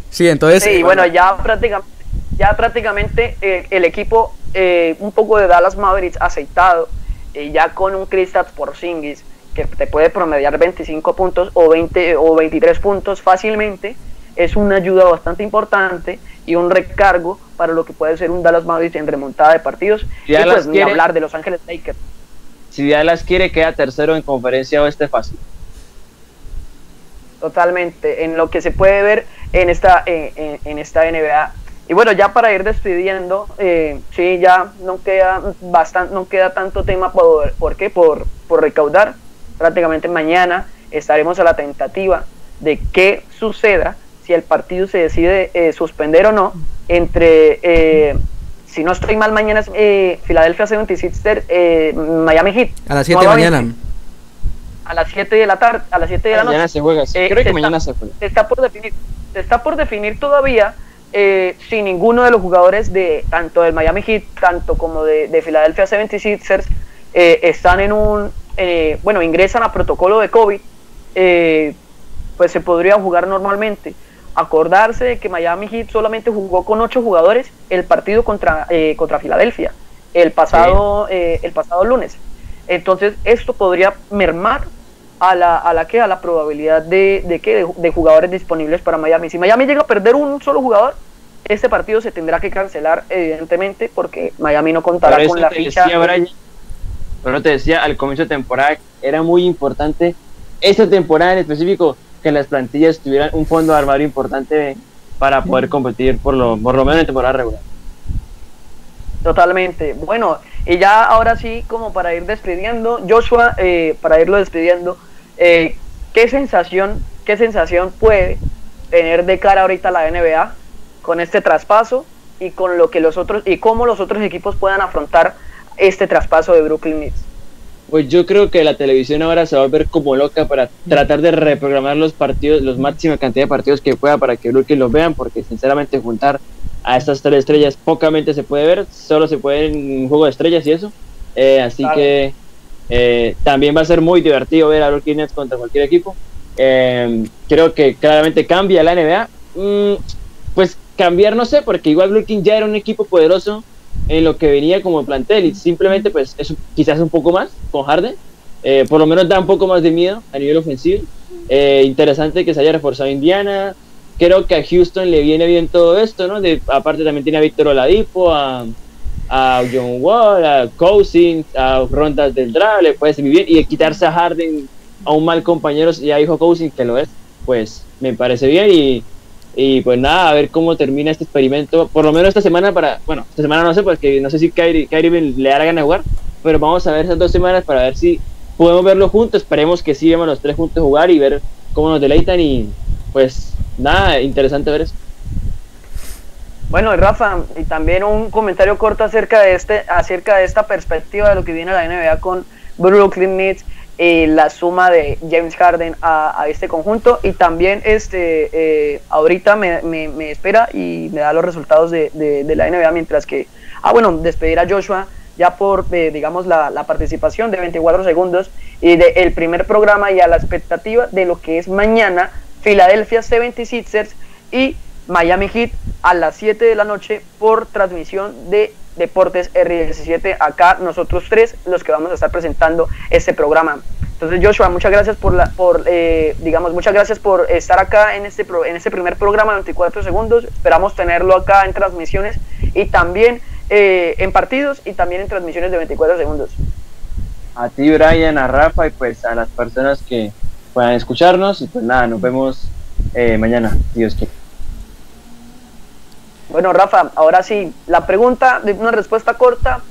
sí, entonces. Sí, bueno, ya prácticamente, ya prácticamente eh, el equipo, eh, un poco de Dallas Mavericks aceitado, y ya con un Kristaps Porzingis que te puede promediar 25 puntos o 20 o 23 puntos fácilmente, es una ayuda bastante importante y un recargo para lo que puede ser un Dallas Mavericks en remontada de partidos. Y, pues ni hablar de Los Ángeles Lakers. Si Dallas quiere, queda tercero en conferencia oeste fácil. Totalmente, en lo que se puede ver en esta, en, esta NBA. Y bueno, ya para ir despidiendo, eh, sí, ya no queda bastante, no queda tanto tema por, ¿por qué? Por, por recaudar. Prácticamente mañana estaremos a la tentativa de qué suceda si el partido se decide eh, suspender o no entre, eh, si no estoy mal, mañana es eh, Philadelphia 76ers, eh, Miami Heat. A las 7 de mañana. A las 7 de la tarde, a las 7 de la noche. Mañana se juega, Eh, creo que mañana está- se juega. Se está por definir, se está por definir todavía eh, si ninguno de los jugadores de tanto del Miami Heat, tanto como de, de Philadelphia 76ers eh, están en un, eh, bueno, ingresan a protocolo de COVID, eh, pues se podría jugar normalmente. Acordarse de que Miami Heat solamente jugó con ocho jugadores el partido contra, eh, contra Filadelfia el pasado, eh, el pasado lunes. Entonces esto podría mermar a la, a la que a la probabilidad de, de que de, de jugadores disponibles para Miami. Si Miami llega a perder un solo jugador, este partido se tendrá que cancelar evidentemente porque Miami no contará con la ficha. decía, Brian, pero te decía al comienzo de temporada, era muy importante esta temporada en específico que las plantillas tuvieran un fondo de armario importante para poder competir por lo, por lo menos en temporada regular. Totalmente. Bueno, y ya ahora sí, como para ir despidiendo, Joshua, eh, para irlo despidiendo, eh, ¿qué sensación, qué sensación puede tener de cara ahorita la NBA con este traspaso y con lo que los otros y cómo los otros equipos puedan afrontar este traspaso de Brooklyn Nets? Pues yo creo que la televisión ahora se va a ver como loca para tratar de reprogramar los partidos, los máxima cantidad de partidos que pueda para que Brooklyn los vean, porque sinceramente juntar a estas tres estrellas pocamente se puede ver, solo se puede en un juego de estrellas y eso. Eh, así Claro. que eh, también va a ser muy divertido ver a Brooklyn Nets contra cualquier equipo. Eh, creo que claramente cambia la NBA. Mm, pues cambiar no sé, porque igual Brooklyn ya era un equipo poderoso en lo que venía como plantel y simplemente pues eso quizás un poco más con Harden. Eh, por lo menos da un poco más de miedo a nivel ofensivo. Eh, interesante que se haya reforzado Indiana. Creo que a Houston le viene bien todo esto, ¿no? De, aparte también tiene a Víctor Oladipo, a, a John Wall, a Cousins, a rondas del draft, le puede servir bien. Y quitarse a Harden a un mal compañero, ya dijo Cousins que lo es, pues me parece bien. Y, y pues nada, a ver cómo termina este experimento. Por lo menos esta semana para, bueno, esta semana no sé, porque no sé si Kyrie, Kyrie le hará ganas de jugar, pero vamos a ver esas dos semanas para ver si podemos verlo juntos. Esperemos que sí vemos los tres juntos jugar y ver cómo nos deleitan y pues nada, interesante ver eso. Bueno, Rafa, y también un comentario corto acerca de este, acerca de esta perspectiva de lo que viene la NBA con Brooklyn Nets, eh, la suma de James Harden a, a este conjunto. Y también este eh, ahorita me, me- me espera y me da los resultados de, de- la NBA mientras que ah bueno despedir a Joshua ya por eh, digamos la, la participación de 24 segundos y del el primer programa y a la expectativa de lo que es mañana Philadelphia 76ers y Miami Heat a las 7 de la noche por transmisión de Deportes R17. Acá nosotros tres los que vamos a estar presentando este programa. Entonces Joshua, muchas gracias por la, por eh, digamos, muchas gracias por estar acá en este pro- en este primer programa de 24 segundos. Esperamos tenerlo acá en transmisiones y también eh, en partidos y también en transmisiones de 24 segundos. A ti, Brian, a Rafa y pues a las personas que puedan escucharnos. Y pues nada, nos vemos eh, mañana, Dios quiere. Bueno, Rafa, ahora sí, la pregunta una respuesta corta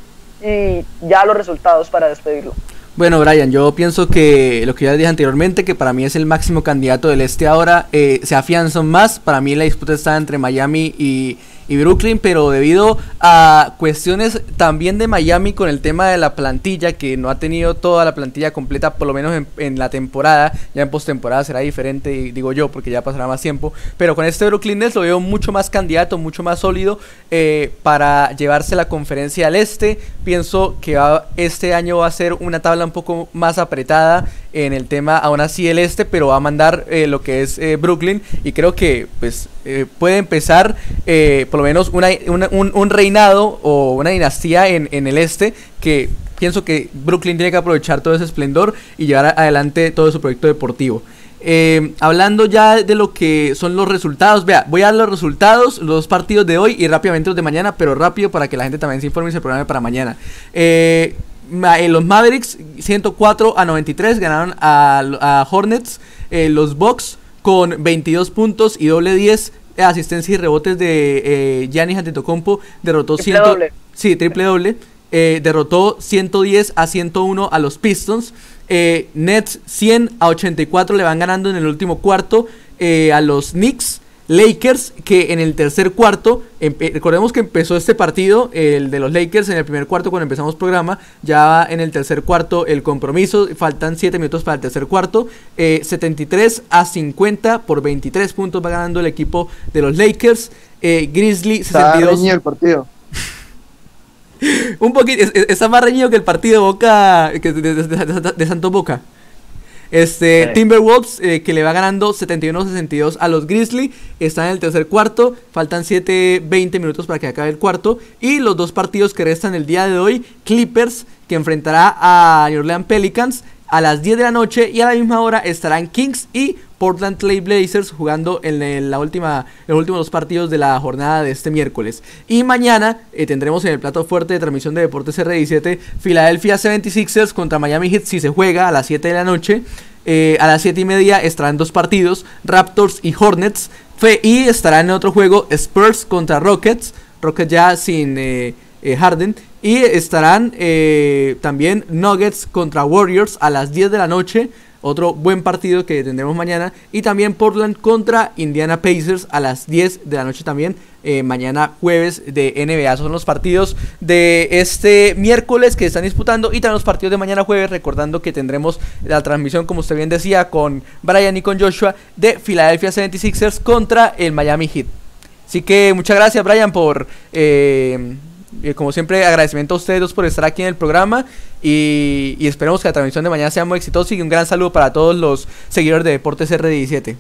y ya los resultados para despedirlo. Bueno, Brian, yo pienso que lo que ya dije anteriormente, que para mí es el máximo candidato del este ahora, eh, se afianzan más. Para mí la disputa está entre Miami y, y Brooklyn, pero debido a cuestiones también de Miami con el tema de la plantilla, que no ha tenido toda la plantilla completa, por lo menos en, la temporada, ya en postemporada será diferente, digo yo, porque ya pasará más tiempo. Pero con este Brooklyn Nets lo veo mucho más candidato, mucho más sólido eh, para llevarse la conferencia al este. Pienso que va- este año va a ser una tabla un poco más apretada en el tema, aún así el este, pero va a mandar eh, lo que es eh, Brooklyn y creo que pues eh, puede empezar eh, por lo menos un, un reinado o una dinastía en, en el este que pienso que Brooklyn tiene que aprovechar todo ese esplendor y llevar adelante todo su proyecto deportivo. Eh, hablando ya de lo que son los resultados, vea, voy a dar los resultados, los dos partidos de hoy y rápidamente los de mañana, pero rápido para que la gente también se informe y se programe para mañana. Eh, eh, los Mavericks 104 a 93 ganaron a, Hornets. Eh, los Bucks con 22 puntos y doble 10 eh, asistencia y rebotes de eh, Giannis Antetokounmpo derrotó Triple 100 doble. Sí, triple doble. Eh, derrotó 110 a 101 a los Pistons. Eh, Nets 100 a 84 le van ganando en el último cuarto eh, a los Knicks. Lakers que en el tercer cuarto, recordemos que empezó este partido, el de los Lakers en el primer cuarto cuando empezamos programa, ya en el tercer cuarto el compromiso, faltan 7 minutos para el tercer cuarto, 73 eh, a 50 por 23 puntos va ganando el equipo de los Lakers, eh, Grizzly 62. el partido. Un poquito, está más reñido que el partido de Boca, de Santo Boca. Este, Timberwolves eh, que le va ganando 71-62 a los Grizzly. Está en el tercer cuarto. Faltan 7-20 minutos para que acabe el cuarto. Y los dos partidos que restan el día de hoy. Clippers que enfrentará a New Orleans Pelicans a las 10 de la noche. Y a la misma hora estarán Kings y Portland Trail Blazers jugando en la última, los últimos dos partidos de la jornada de este miércoles. Y mañana eh, tendremos en el plato fuerte de transmisión de Deportes R17 Philadelphia 76ers contra Miami Heat si se juega a las 7 de la noche. Eh, a las 7 y media estarán dos partidos, Raptors y Hornets. y estará en otro juego Spurs contra Rockets. Rockets ya sin eh, Harden. Y estarán también Nuggets contra Warriors a las 10 de la noche otro buen partido que tendremos mañana. Y también Portland contra Indiana Pacers a las 10 de la noche también. Eh, mañana jueves de NBA. Son los partidos de este miércoles que están disputando. Y también los partidos de mañana jueves. Recordando que tendremos la transmisión, como usted bien decía, con Brian y con Joshua de Philadelphia 76ers contra el Miami Heat. Así que muchas gracias, Brian, por. Eh, como siempre, agradecimiento a ustedes dos por estar aquí en el programa y, esperemos que la transmisión de mañana sea muy exitosa y un gran saludo para todos los seguidores de Deportes R17.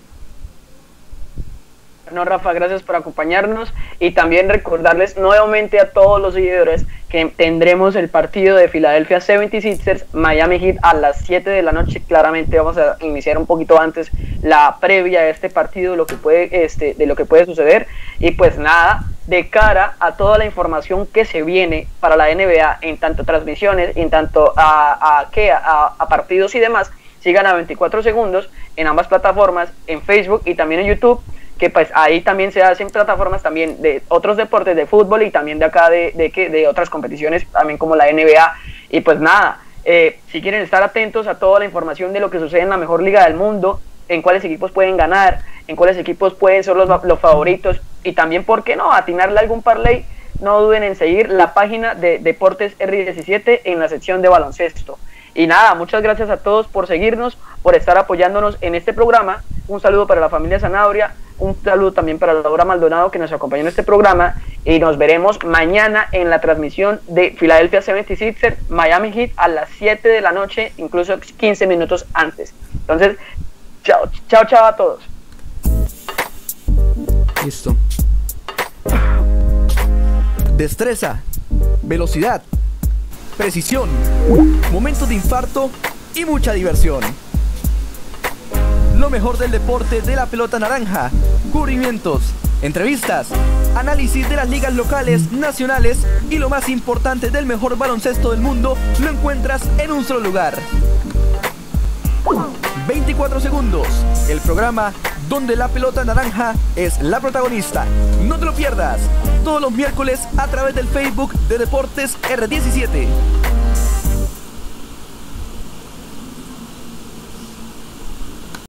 No, Rafa, gracias por acompañarnos y también recordarles nuevamente a todos los seguidores que tendremos el partido de Philadelphia 76ers Miami Heat a las 7 de la noche. Claramente vamos a iniciar un poquito antes la previa de este partido, lo que puede, este, de lo que puede suceder. Y pues nada, de cara a toda la información que se viene para la NBA en tanto transmisiones, en tanto a, a, a, partidos y demás, sigan a 24 segundos en ambas plataformas, en Facebook y también en YouTube, que pues ahí también se hacen plataformas también de otros deportes de fútbol y también de acá de, de, de otras competiciones, también como la NBA. Y pues nada, eh, si quieren estar atentos a toda la información de lo que sucede en la mejor liga del mundo, en cuáles equipos pueden ganar, en cuáles equipos pueden ser los, favoritos y también, ¿por qué no?, atinarle algún parlay. No duden en seguir la página de Deportes R17 en la sección de baloncesto. Y nada, muchas gracias a todos por seguirnos, por estar apoyándonos en este programa. Un saludo para la familia Zanabria, un saludo también para Laura Maldonado que nos acompañó en este programa y nos veremos mañana en la transmisión de Philadelphia 76ers Miami Heat a las 7 de la noche, incluso 15 minutos antes. Entonces, chao, chao, chao a todos. Listo. Destreza, velocidad, precisión, momentos de infarto y mucha diversión. Lo mejor del deporte de la pelota naranja, cubrimientos, entrevistas, análisis de las ligas locales, nacionales y lo más importante del mejor baloncesto del mundo lo encuentras en un solo lugar. 24 segundos, el programa donde la pelota naranja es la protagonista. No te lo pierdas, todos los miércoles a través del Facebook de Deportes R17.